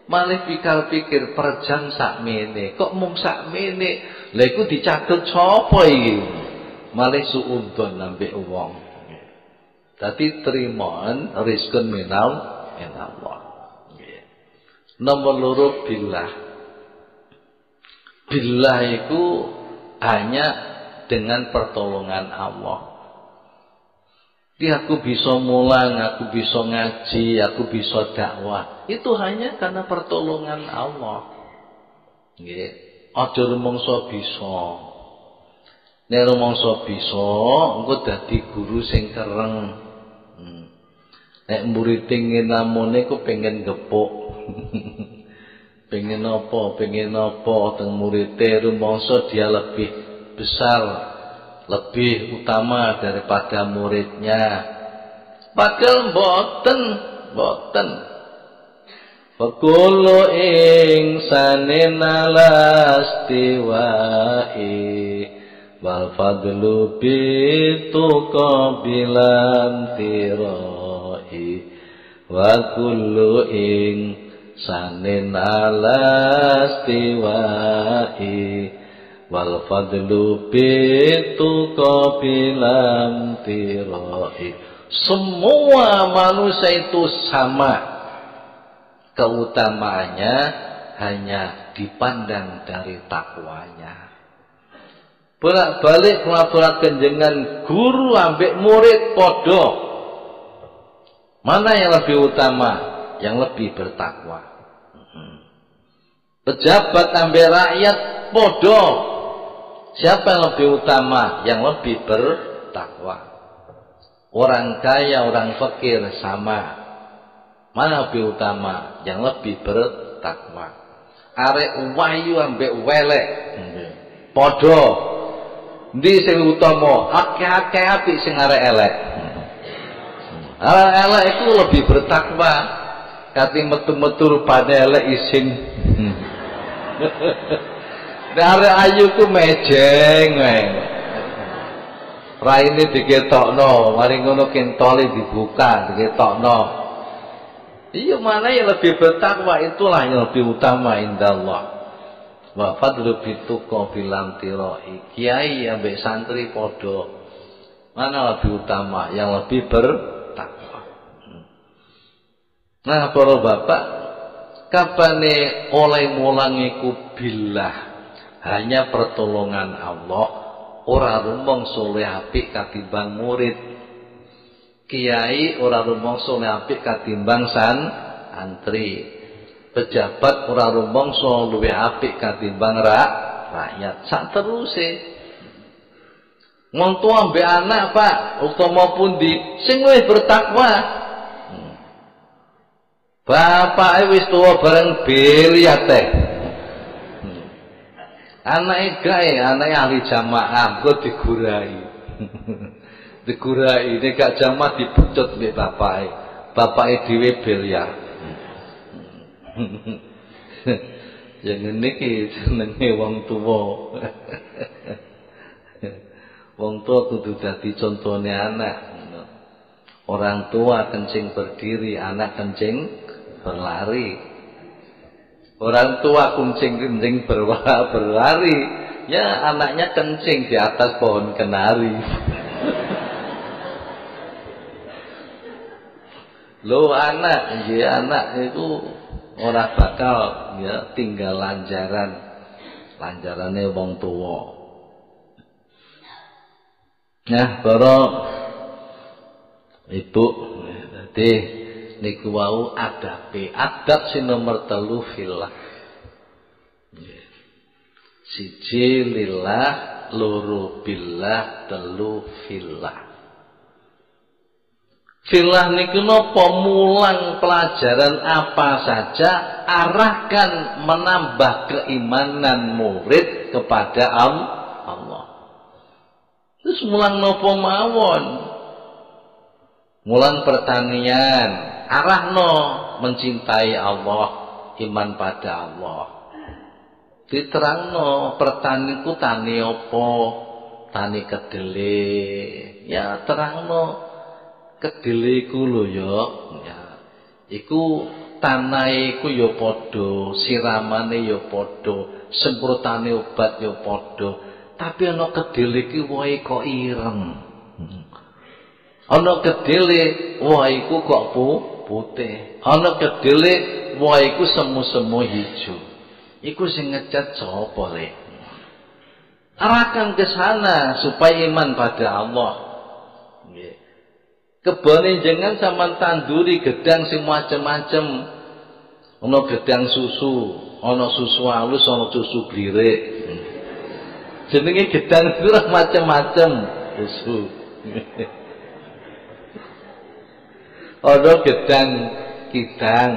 malih pikir-pikir per jam sak mene kok mung sak mene lha iku dicatet sapa iki malih suudon nambe wong. Dadi trimaan rizkun minal minallah. Nomor loro billah. Billah itu hanya dengan pertolongan Allah. Jadi aku bisa mulang, aku bisa ngaji, aku bisa dakwah. Itu hanya karena pertolongan Allah. Nggih. Aja rumangsa bisa. Nek rumangsa bisa, engko dadi guru sing kereng. Hmm. Nek murid namune ku pengen gepuk. [laughs] pengen apa, pengen apa teng muridé rumangsa dia lebih besar, lebih utama daripada muridnya. Padahal mboten, mboten. Fakulu insanin alastiwahi wal fadlu bituqa bilam tirai wa kullu ing sanin ala stiwai wal fadlu bitu qabilam tirai. Semua manusia itu sama. Keutamaannya hanya dipandang dari takwanya. Bolak-balik melaporkan dengan guru ambek murid podo mana yang lebih utama? Yang lebih bertakwa. Pejabat ambil rakyat podo. Siapa yang lebih utama? Yang lebih bertakwa. Orang kaya, orang fakir sama. Mana lebih utama? Yang lebih bertakwa. Arek wayu ambek welek. Podo. Di sing utama, akeh-akeh apik sing arek elek. Arek elek itu lebih bertakwa. Kati metu-metu pada elek isin. [laughs] Dari ayu ku mejeng wae. Raine diketokno, mari ngono kentole dibuka, diketokno. Iya mana yang lebih bertakwa itulah yang lebih utama indallah. Wa fadlu bituqa bilam tirai. Kiai ambek santri podo. Mana lebih utama? Yang lebih bertakwa. Nah, para bapak, kapane oleh mulang iku billah hanya pertolongan Allah ora rumong soleh apik katimbang murid. Kiai ora rumong soleh apik katimbang san antri pejabat ora rumong luwih apik katimbang ra rakyat. Sak teruse. Tua ambek anak Pak utama pundi sing luwih bertakwa. Bapak wis tuwa bareng biliat teh. Anake gawe, anake ahli jamaah, kok digurai. [laughs] digurai nek gak jamaah dipucut mbek bapake. Bapake dhewe biliar. [laughs] ya ngene iki jenenge wong tuwa. [laughs] wong tuwa kudu dadi contone anak. Orang tua kencing berdiri, anak kencing berlari. Orang tua kuncing-kuncing berlari, ya anaknya kencing di atas pohon kenari. Lo anak, ya anak itu orang bakal ya tinggal lanjaran, lanjarannya wong tua. Nah, para ibu, jadi niku wau adabe. Adab sing nomor telu fillah. Siji lillah, loro billah, telu fillah. Filah niku mulang pelajaran apa saja arahkan menambah keimanan murid kepada Allah. Terus mulang nopo mawon. Mulang pertanian, arahno mencintai Allah, iman pada Allah. Diterangno pertaniku tani opo, tani kedele. Ya terangno kedele iku lho ya. Ya. Iku tanahe iku ya padha, siramane ya padha, semprotane obat ya padha. Tapi ana kedele iki wae kok ireng. Hmm. Ana kedele wae iku kok pu putih. Ana kedele wah iku semu-semu hijau. Iku sing ngecat sapa le? Arahkan ke sana supaya iman pada Allah. Nggih. Kebone jenengan tanduri gedang sing macem-macem. Ana gedang susu, ana susu halus, ana susu blirik. Jenenge gedang itu [laughs] macem-macem susu. [laughs] Ada gedang kidang,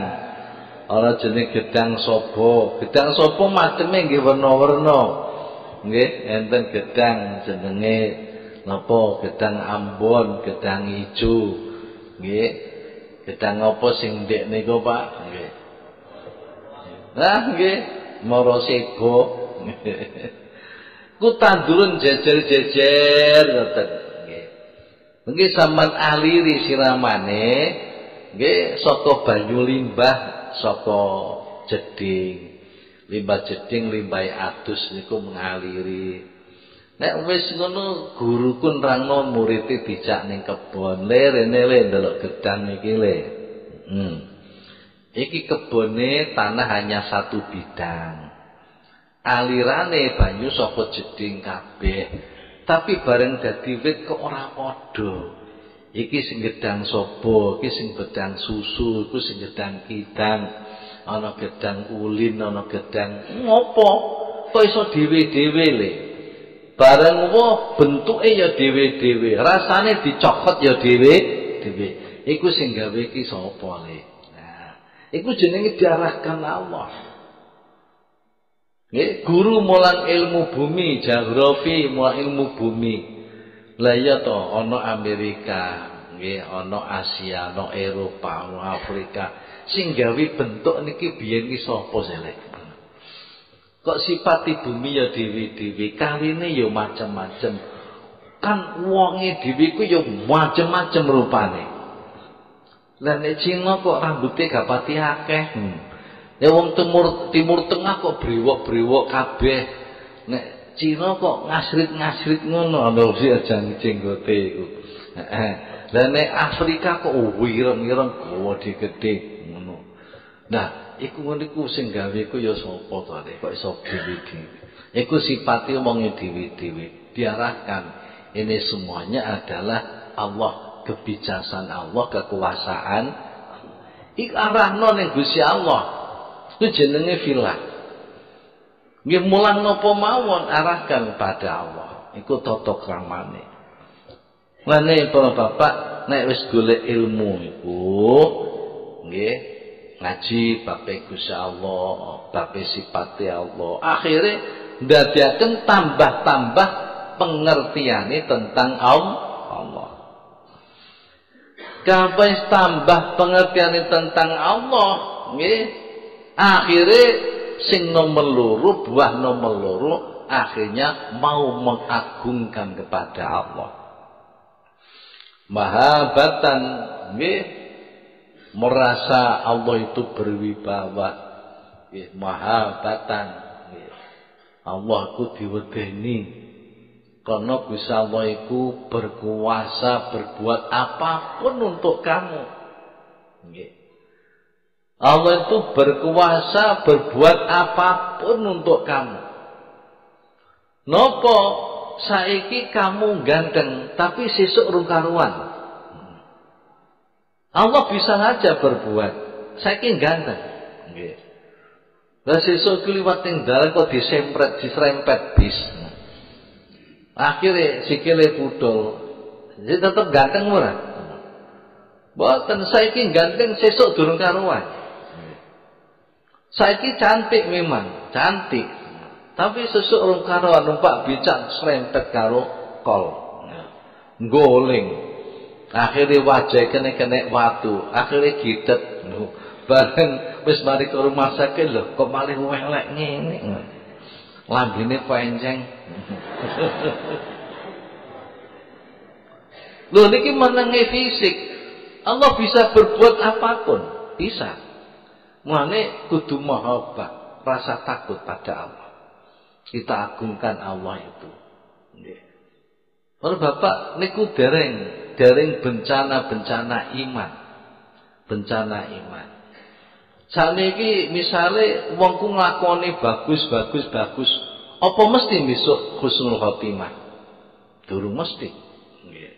ana jeneng gedang sobo. Gedang sobo maceme nggih werna-werna. Nggih, enten gedang jenenge napa? Gedang Ambon, gedang ijo. Nggih. Gedang apa sing ndek niku, Pak? Nggih. Nah, nggih, Morosego. [laughs] Ku tandurun jejer-jejer ngoten. Nggih sampean aliri siramane nggih saka banyu limbah saka jeding. Limbah jeding limbah adus niku mengaliri. Nek wis ngono guru ku nerangno murid dijak ning kebon. Le rene le ndelok gedang iki le. Hmm. Iki kebone tanah hanya satu bidang. Alirane banyu saka jeding kabeh. Tapi bareng dadi wit kok ora padha. Iki sing gedang sapa, iki sing gedang susu, iku sing gedang kidang. Ana gedang ulin, ana gedang ngopo? Kok iso dhewe-dhewe le? Bareng apa bentuke ya dhewe-dhewe, rasane dicokot ya dhewe-dhewe. Iku sing gawe iki sapa le? Nah, iku jenenge diarahkan Allah. Nggih, guru mulang ilmu bumi, geografi, mulang ilmu bumi. Lah iya to, ana Amerika, nggih, ana Asia, ana Eropa, ana Afrika. Sing gawe bentuk niki biyen ki sapa selek? Kok sifat bumi ya dewi-dewi, kaline ya macem-macem. Kan wonge dhewe ku ya macem-macem rupane. Lah nek Cina kok rambutnya gak pati akeh. Hmm. Ya wong timur timur tengah kok brewok-brewok kabeh. Nek Cina kok ngasrit-ngasrit ngono ana [laughs] si ajang jenggote iku. Heeh. Nek Afrika kok wireng-wireng gede ngono. Nah, iku ngono iku sing gawe iku ya sapa to kok iso dhewe-dhewe. Iku sipate omonge dhewe-dhewe. Diarahkan ini semuanya adalah Allah kebijaksanaan Allah, kekuasaan. Iku arahno ning Gusti Allah. Itu jenenge filah. Nggih mulang napa mawon arahkan pada Allah. Iku tata kramane. Lane para bapak nek wis golek ilmu iku nggih ngaji bab Gusti Allah, bab sifate Allah. Akhire ndadekaken tambah-tambah pengertiane tentang Allah. Kabeh tambah pengertiane tentang Allah, nggih akhirnya sing nomor loro buah nomor loro akhirnya mau mengagungkan kepada Allah. Mahabatan nggih. Merasa Allah itu berwibawa. Nggih mahabatan nggih. Allah ku diwedeni. Karena Gusti Allah itu berkuasa berbuat apa pun untuk kamu. Nggih Allah itu berkuasa berbuat apa pun untuk kamu. Nopo saiki kamu ganteng tapi sesuk rung karuan. Allah bisa saja berbuat. Saiki ganteng. Nggih. Lah sesuk kliwat ning dalan kok disempret diserempet bis. Akhirnya sikile pudol. Jadi tetap ganteng ora? Boten saiki ganteng sesuk durung karuan. Saiki cantik memang, cantik. Tapi sesuk urung karo numpak bicak serempet karo kol. Goling. Akhirnya wajah kena kena watu, akhirnya gidet. Bareng wis mari ke rumah sakit lho, kok malih welek ngene. Lambene panjang. [laughs] Loh niki menengi fisik. Allah bisa berbuat apa pun, bisa. Mulane kudu mahabbah, rasa takut pada Allah. Kita agungkan Allah itu. Nggih. Ora Bapak niku dereng, dereng bencana-bencana iman. Bencana iman. Saniki misale wong ku nglakoni bagus bagus bagus, apa mesti besok husnul khotimah? Durung mesti. Nggih.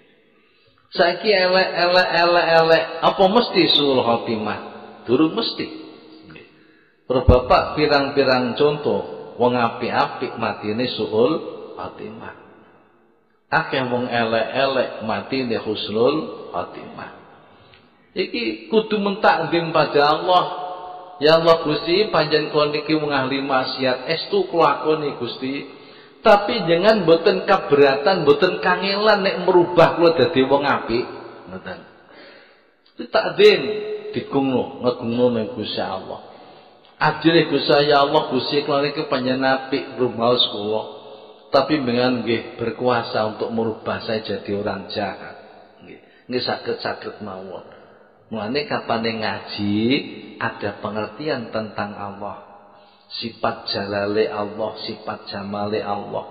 Saiki elek elek elek elek, apa mesti husnul khotimah? Durung mesti. Bapak pirang-pirang contoh wong apik-apik matine suhul khotimah. Akeh wong elek-elek matine husnul khotimah. Iki kudu mentakdim pada Allah Ya Allah Gusti, panjen kula niki wong ahli maksiat, estu kelakoni Gusti. Tapi jangan boten keberatan, boten kangelan nek merubah kula dadi wong apik. Ngoten. Itu takdim digungno, ngegungno ning Gusti Allah. Adile Gusti ya Allah Gusti kula niki panjen apik rumaos kula. Tapi dengan nggih berkuasa untuk merubah saya jadi orang jahat. Nggih, saged-saged mawon. Mulane kapan ngaji ada pengertian tentang Allah. Sifat jalale Allah, sifat jamale Allah.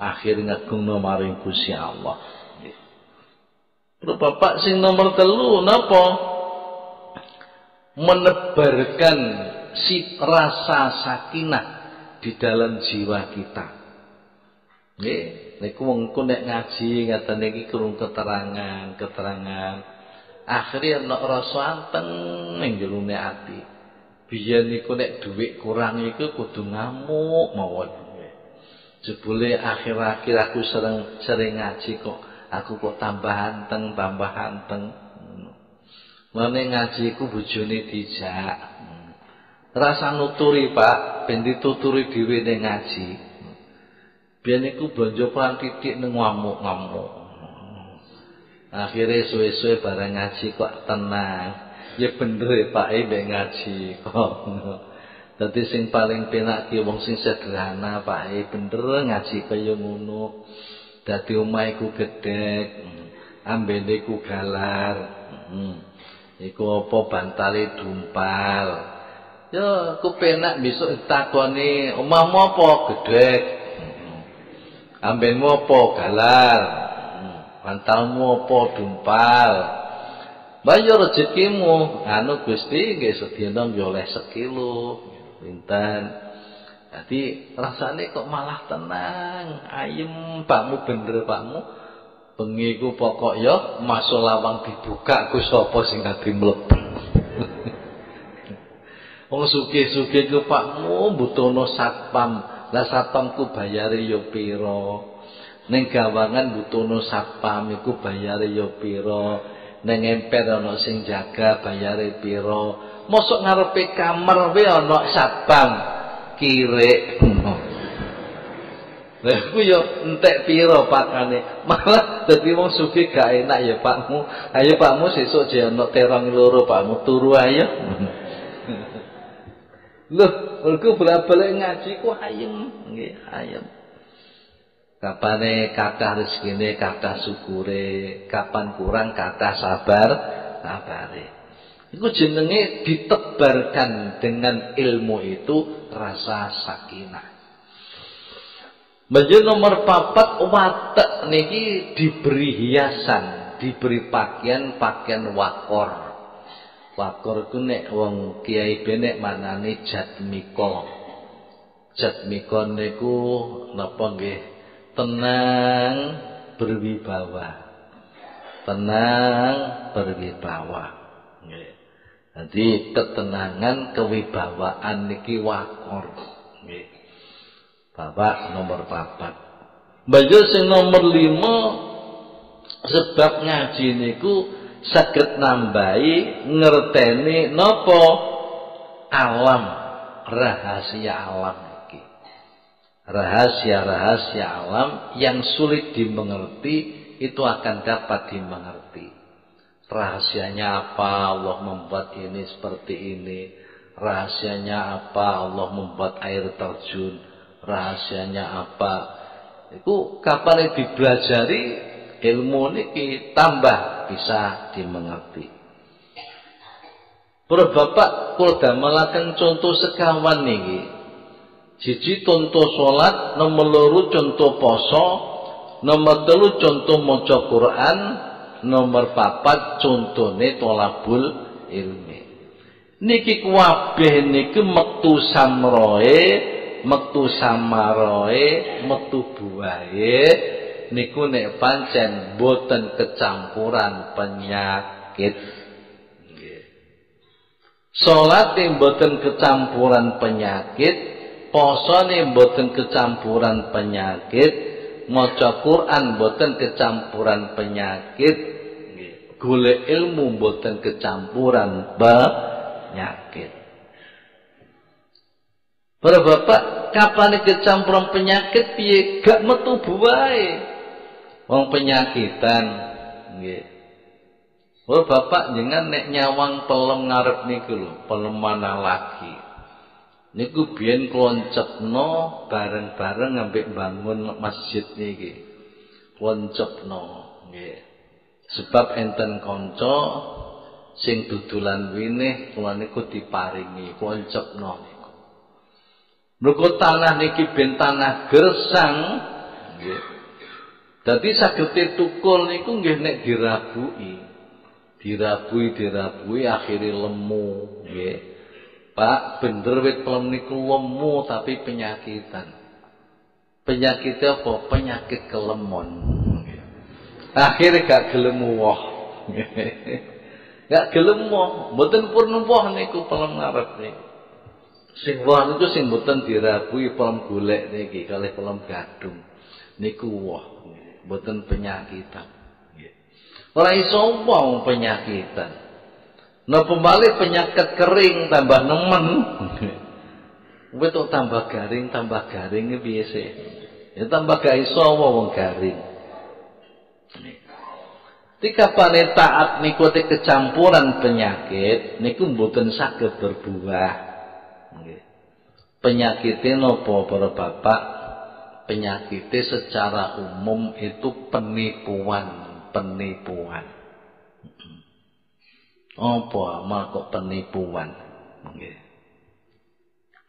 Akhir ngagungno maring Gusti Allah. Bapak sing nomor telu napa? Menebarkan si rasa sakinah di dalam jiwa kita. Nggih, niku wong nek ngaji ngaten iki kurung keterangan, keterangan. Akhirnya ana rasa anteng ning jerone ati. Biyen niku nek dhuwit kurang iku kudu ngamuk mawon. Jebule akhir-akhir aku sering sering ngaji kok aku kok tambah anteng tambah anteng. Mane ngaji ku bojone dijak. Rasa nuturi, Pak, ben dituturi dhewe ning ngaji. Biyen iku blonjo titik ning ngamuk-ngamuk. Akhirnya suwe-suwe bareng ngaji kok tenang. Ya bener Pak e ngaji kok. Dadi sing paling penak ki wong sing sederhana Pak e bener ngaji kaya ngono. Dadi omah iku gedhek, ambene ku galar. Hmm. Iku apa bantale dumpal. Ya ku penak besok takoni omahmu apa gedhek. Ambenmu apa galar. Mantalmu apa dumpal. Bayar rezekimu, anu Gusti nggih sedina yo sekilo. Pinten. Dadi rasane kok malah tenang, ayem pakmu bener pakmu. Bengi pokok ya masuk lawang dibuka ku sapa sing mlebu. Wong sugih-sugih ku pakmu butuhno satpam. Lah satpam ku bayare yo pira? Ning gawangan butuhno satpam iku bayare ya pira? Ning emper ana sing jaga bayare pira? Mosok ngarepe kamar wae ana satpam kirik. [laughs] Lah ku yo entek pira pakane. Malah dadi wong sugih gak enak ya Pakmu. Ayo Pakmu sesuk je ana terong loro Pakmu turu ayo. [laughs] Loh, mergo bolak-balik ngaji ku ayem, nggih, ayem. Kapane kakah rezekine, kakah syukure, kapan kurang kakah sabar, sabare. Iku jenenge ditebarkan dengan ilmu itu rasa sakinah. Menjadi nomor papat watak niki diberi hiasan, diberi pakaian pakaian wakor. Wakor ku nek wong kiai benek manane jatmiko. Jatmiko niku napa nggih? Tenang berwibawa. Tenang berwibawa. Nggih. Dadi ketenangan kewibawaan niki wakor. Nggih. Bapak nomor papat. Baju sing nomor lima sebab ngaji niku saged nambahi ngerteni napa alam rahasia alam rahasia-rahasia alam yang sulit dimengerti itu akan dapat dimengerti. Rahasianya apa Allah membuat ini seperti ini? Rahasianya apa Allah membuat air terjun? Rahasianya apa? Itu kapan dipelajari ilmu ini tambah bisa dimengerti. Para bapak kula damelaken contoh sekawan niki Siji contoh salat, nomor loro contoh poso, nomor telu contoh maca Quran, nomor papat contone tolabul ilmi. Niki kuwabeh niki metu samroe, metu samaroe, metu buahe niku nek pancen boten kecampuran penyakit. Salat boten kecampuran penyakit posone mboten kecampuran penyakit, maca Quran mboten kecampuran penyakit, golek ilmu mboten kecampuran penyakit. Para bapak, kapan kecampuran penyakit piye gak metu buahe. Wong penyakitan nggih. Oh bapak jangan nek nyawang pelem ngarep niku lho, pelem mana lagi. Niku biyen kloncepno bareng-bareng ambek bangun masjid niki. Kloncepno nggih. Sebab enten kanca sing dudulan winih kula niku diparingi kloncepno. Mergo tanah niki ben tanah gersang nggih. Dadi saged tukul niku nggih nek dirabui. Dirabui dirabui akhirnya lemu nggih. Pak, bener wit pelem niku lemu tapi penyakitan. Penyakitnya apa? Penyakit kelemon. Akhirnya gak gelem woh. gak gelem woh, mboten purun woh niku pelem ngarep niku. Sing woh niku sing mboten dirabui pelem golek niki kalih pelem gadung. Niku woh, mboten penyakitan. Ora iso wong penyakitan. Napa malih penyakit kering tambah nemen. [laughs] Kuwi tambah garing, tambah garing biasa. Ya tambah gak iso wong garing. Tika pane taat niku kecampuran penyakit niku mboten saged berbuah. Penyakitnya nopo para bapak? Penyakitnya secara umum itu penipuan, penipuan. Apa amal kok penipuan? Nggih.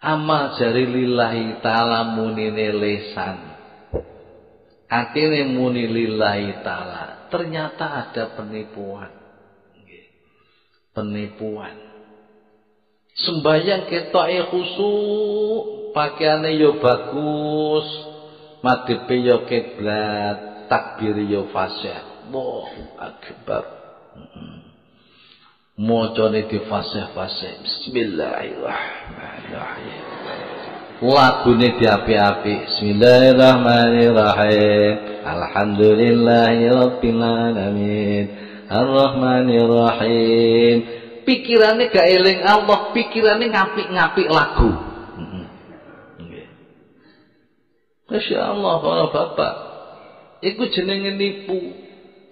Amal jari lillahi ta'ala munine lesan. Atine muni lillahi ta'ala. Ternyata ada penipuan. Penipuan. Sembayang ketoke khusuk, pakaiane yo bagus, madhepe yo kiblat, takbir yo fasih. Allahu akbar. Mocone di fasih-fasih. Bismillahirrahmanirrahim. Lagune di api-api. Bismillahirrahmanirrahim. Alhamdulillahirabbil alamin. Arrahmanirrahim pikirannya gak eling Allah, pikirannya ngapik-ngapik lagu. Masya Allah, para bapak. Iku jenenge nipu.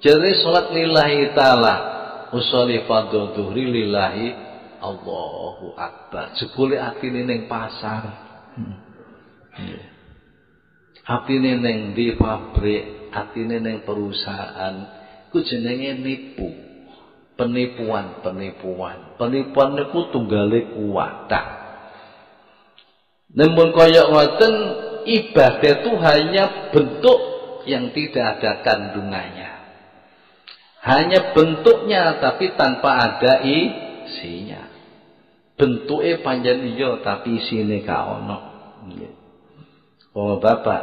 Jare salat lillahi ta'ala. Usolli fardhu dhuhri lillahi Allahu Akbar. Jebule atine ning pasar. Atine ning di pabrik, atine ning perusahaan. Iku jenenge nipu penipuan, penipuan. Penipuan niku tunggale kuwadah. Namun kaya ngoten ibadah itu hanya bentuk yang tidak ada kandungannya. Hanya bentuknya tapi tanpa ada isinya. Bentuknya panjang iya tapi isine gak ono. Oh Bapak,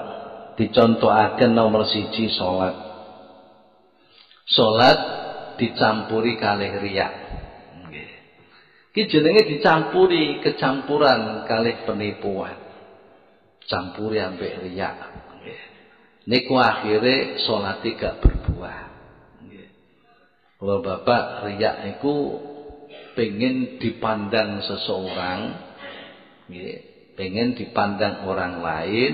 dicontohaken nomor siji salat. Salat dicampuri kalih riak. Jenenge dicampuri kecampuran kalih penipuan. Campuri ambek riak. Niku akhire salat gak berbuah. Kalau Bapak riak niku pengen dipandang seseorang pengen dipandang orang lain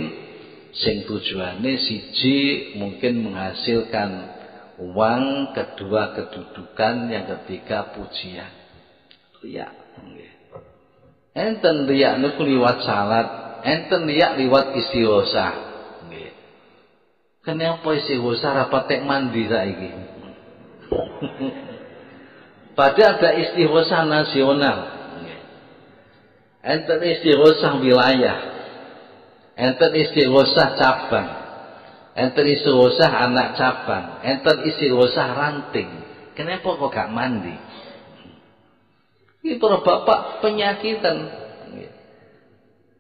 sing tujuannya siji mungkin menghasilkan uang, kedua kedudukan, yang ketiga pujian. Riak. Enten riak niku liwat salat, enten riak liwat istighosah. Nggih. Kenapa istighosah rapatek mandi saiki? [laughs] Padahal ada istighosah nasional. Enten istighosah wilayah. Enten istighosah cabang. Enten istighosah anak cabang, enten istighosah ranting. Kenapa kok gak mandi? Ini para bapak penyakitan.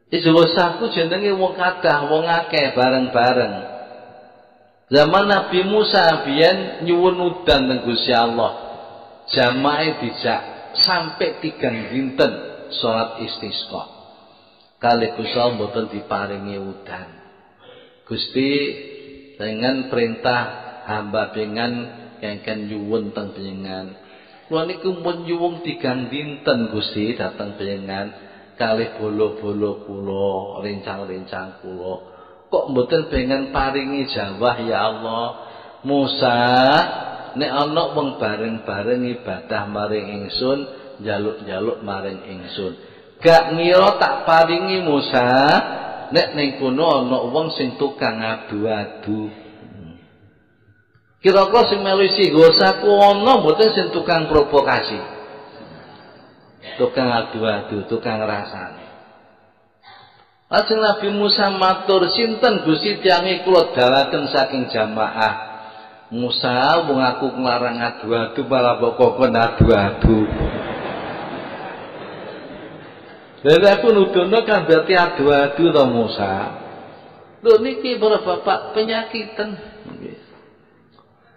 Istighosahku jenenge wong kadah, wong akeh bareng-bareng. Zaman Nabi Musa biyen nyuwun udan nang Gusti Allah. Jamaah dijak sampai tiga dinten salat istisqa. Kali Gusti Allah mboten diparingi udan. Gusti dengan perintah hamba dengan kengken nyuwun teng panjenengan. Kula niku mun nyuwun tigang dinten Gusti dateng panjenengan kalih bolo-bolo kula, rincang-rincang kula. Kok mboten pengen paringi jawah ya Allah. Musa nek ana wong bareng-bareng ibadah maring ingsun, njaluk-njaluk maring ingsun. Gak ngira tak paringi Musa nek ning kono ana wong sing tukang adu-adu. Kira-kira sing melu isi gosaku ana mboten sing tukang provokasi tukang adu-adu, tukang rasane. Lajeng Nabi Musa matur sinten Gusti tiange kula dalaken saking jamaah. Musa wong aku nglarang adu-adu malah kok kon adu-adu. Jadi aku nudono kan berarti adu-adu to Musa. Lho niki para bapak penyakitan.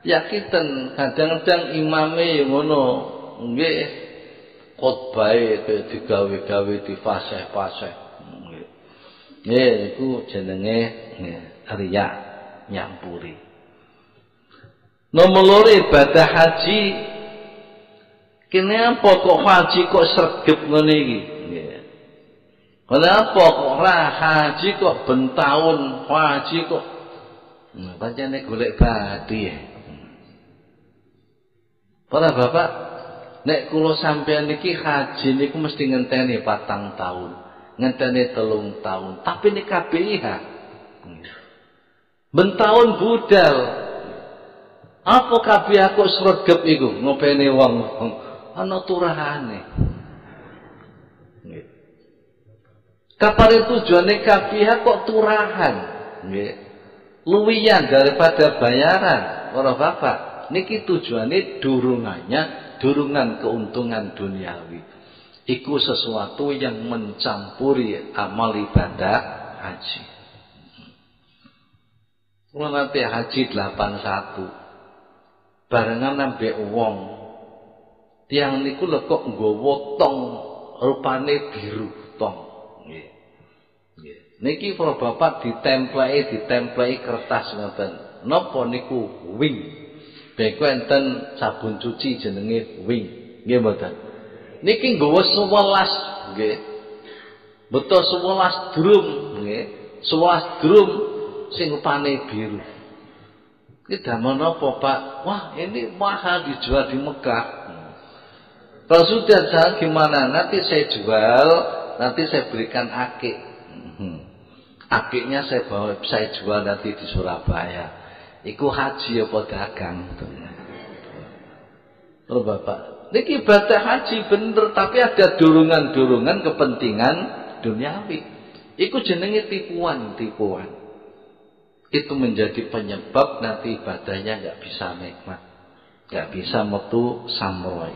Yakitan kadang-kadang imame ngono. Nggih khotbah itu digawe-gawe difasih-fasih. Nggih iku jenenge riya nyampuri. Nomor loro ibadah haji kene apa kok haji kok sregep ngene iki? Kenapa kok ora haji kok bentaun haji kok Nah, pancene golek bathi ya. Para bapak Nek kula sampean niki haji niku mesti ngenteni patang tahun, ngenteni telung tahun. Tapi ini KBIH. Bentahun budal. Apa KBIH kok sregep iku ngopeni wong ana turahane. Kapan tujuane KBIH kok turahan? Nggih. Luwian daripada bayaran, para bapak. Niki tujuane durungannya durungan keuntungan duniawi. Iku sesuatu yang mencampuri amal ibadah haji. Kalau nanti haji 81 barengan nambe wong tiang niku lho kok nggawa tong rupane biru tong. Nggih. Nggih. Niki para bapak ditemplei ditemplei kertas ngoten. Napa niku wing Beko enten sabun cuci jenenge wing. Nggih mboten. Niki nggawa 11 nggih. Betul 11 drum nggih. 11 drum sing upane biru. Ini damel napa, Pak? Wah, ini mahal dijual di Mekah. Kalau sudah jalan gimana? Nanti saya jual, nanti saya berikan akik. Hmm. Akiknya saya bawa, saya jual nanti di Surabaya. Iku haji apa dagang? Oh Bapak, niki ibadah haji bener tapi ada dorongan-dorongan kepentingan duniawi. Iku jenenge tipuan-tipuan. Itu menjadi penyebab nanti ibadahnya nggak bisa nikmat. nggak bisa metu samroy.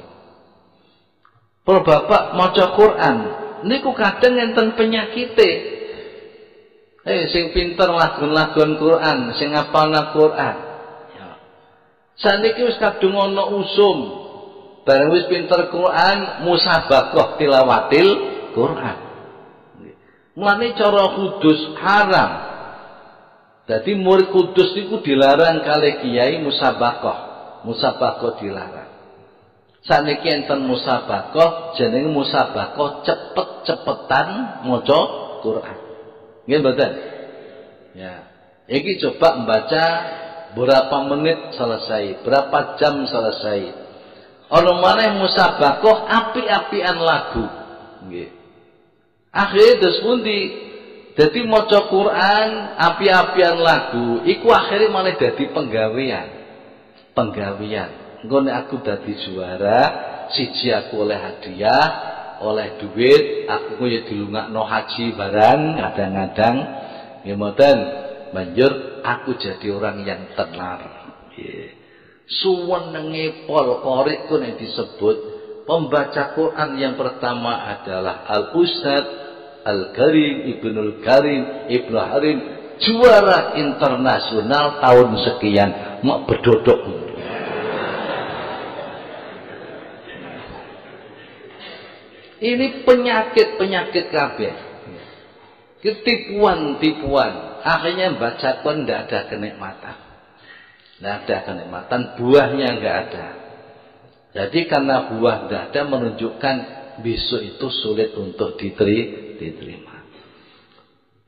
Para bapak maca Quran niku kadang enten penyakite. Eh sing pinter lagun-lagun Quran, sing ngapalna Quran. Ya. Saniki wis kadung ana usum. Bareng wis pinter Quran, musabaqah tilawatil Quran. Mulane cara kudus haram. Jadi murid kudus niku dilarang kali kiai musabaqah. Musabaqah dilarang. Saniki enten musabaqah jenenge musabaqah cepet-cepetan maca Quran. Nggih mboten? Ya. Iki coba membaca berapa menit selesai, berapa jam selesai. Ana maneh musabakoh api-apian lagu. Akhire terus pundi? Dadi maca Quran api-apian lagu, iku akhirnya malah dadi penggawean. Penggawean. Nek aku dadi juara, siji aku oleh hadiah, oleh duit aku kuwi dilungakno haji barang kadang-kadang ya mboten. Banjur aku jadi orang yang tenar. Nggih. Suwenenge pol korik ku disebut pembaca Quran yang pertama adalah Al Ustad Al Karim Ibnul Karim Ibnu Harim juara internasional tahun sekian. Mau berdodok Ini penyakit-penyakit kabeh. Ketipuan-tipuan. Akhirnya baca pun tidak ada kenikmatan. Tidak ada kenikmatan. Buahnya tidak ada. Jadi karena buah tidak ada menunjukkan besok itu sulit untuk diteri, diterima.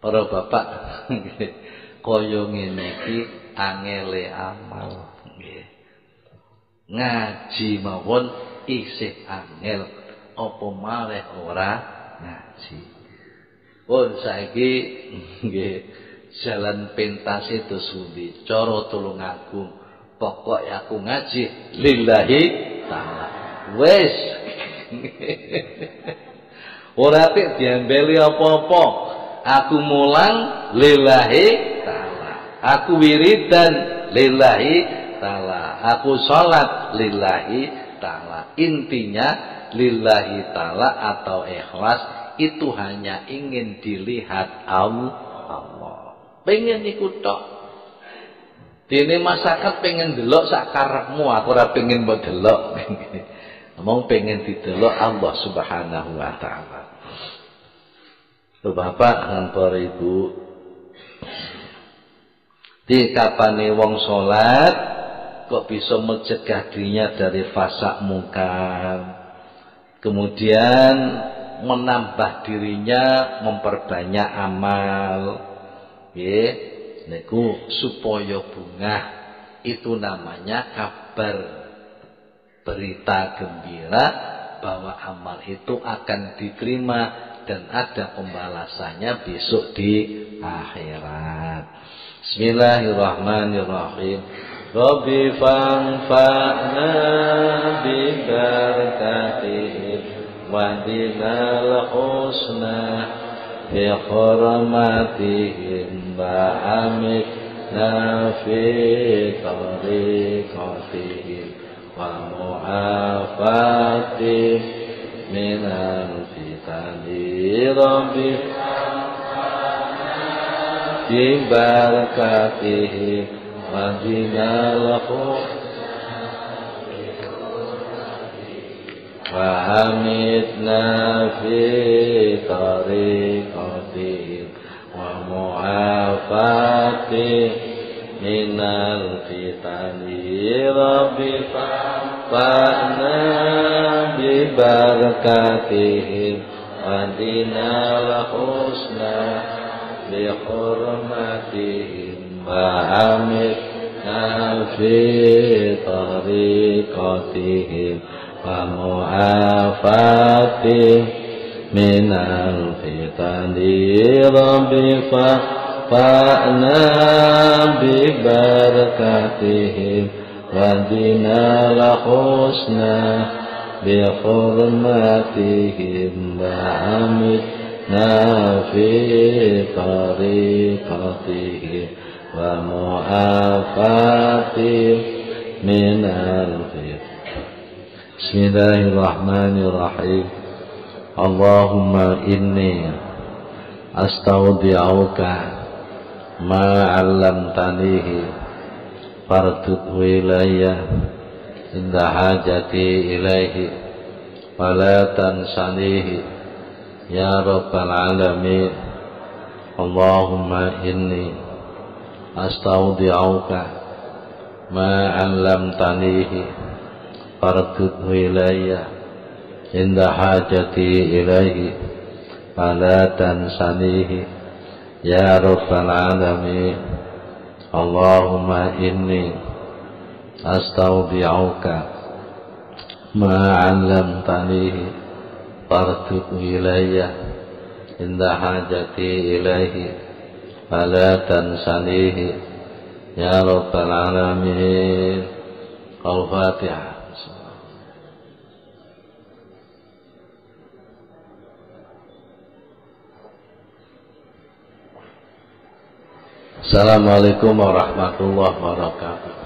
Para bapak [laughs] kaya ngene iki angele amal. Ngaji mawon isih angel apa malih ora? Ngaji. Pun saiki nggih jalan pentas itu suwi cara tulung agung. Pokok aku ngaji lillahi taala. Wis [laughs] ora pek diambeli apa-apa. Aku mulang lillahi taala. Aku wiridan lillahi taala. Aku salat lillahi taala. Intinya lillahi taala atau ikhlas itu hanya ingin dilihat Allah Pengen ikut tok. Dene masyarakat pengen delok sak karepmu, aku ora pengen mbok delok. [laughs] Ngomong pengen didelok Allah Subhanahu wa taala. Bapak dan para ibu di kapane wong salat kok bisa mencegah dirinya dari fasak mungkar kemudian menambah dirinya memperbanyak amal Nggih, niku supaya bunga itu namanya kabar berita gembira bahwa amal itu akan diterima dan ada pembalasannya besok di akhirat. Bismillahirrahmanirrahim. Rabbi fanfa'na bi barakatihim wa dinal husna بحرمتهم وأمتنا في طريقتهم ومعافاتهم من الفتن ربي ببركاتهم وبنا الخير وحمدنا في طريقتهم ومعافاتهم من الفتن رب فأنا ببركاتهم ودنا الحسنى بحرمتهم وأمتنا في طريقتهم ومعافاة من الفتن رب فأنا ببركاتهم ودنا الحسنى بحرمتهم وأمتنا في طريقتهم ومعافاتهم من الفتن بسم الله الرحمن الرحيم اللهم إني أستودعك ما علمتنيه فارتده إلي عند حاجتي إليه ولا تنسنيه يا رب العالمين اللهم إني astaudi'uka ma 'allamtanihi. Fardud ilayya. Inda hajati ilaihi fala tansanihi. Ya rabbal alamin. Allahumma inni astaudi'uka ma 'allamtanihi. Fardud ilayya. Inda hajati ilaihi فلا تنسنيه يا رب العالمين الفاتحة Assalamualaikum warahmatullahi wabarakatuh.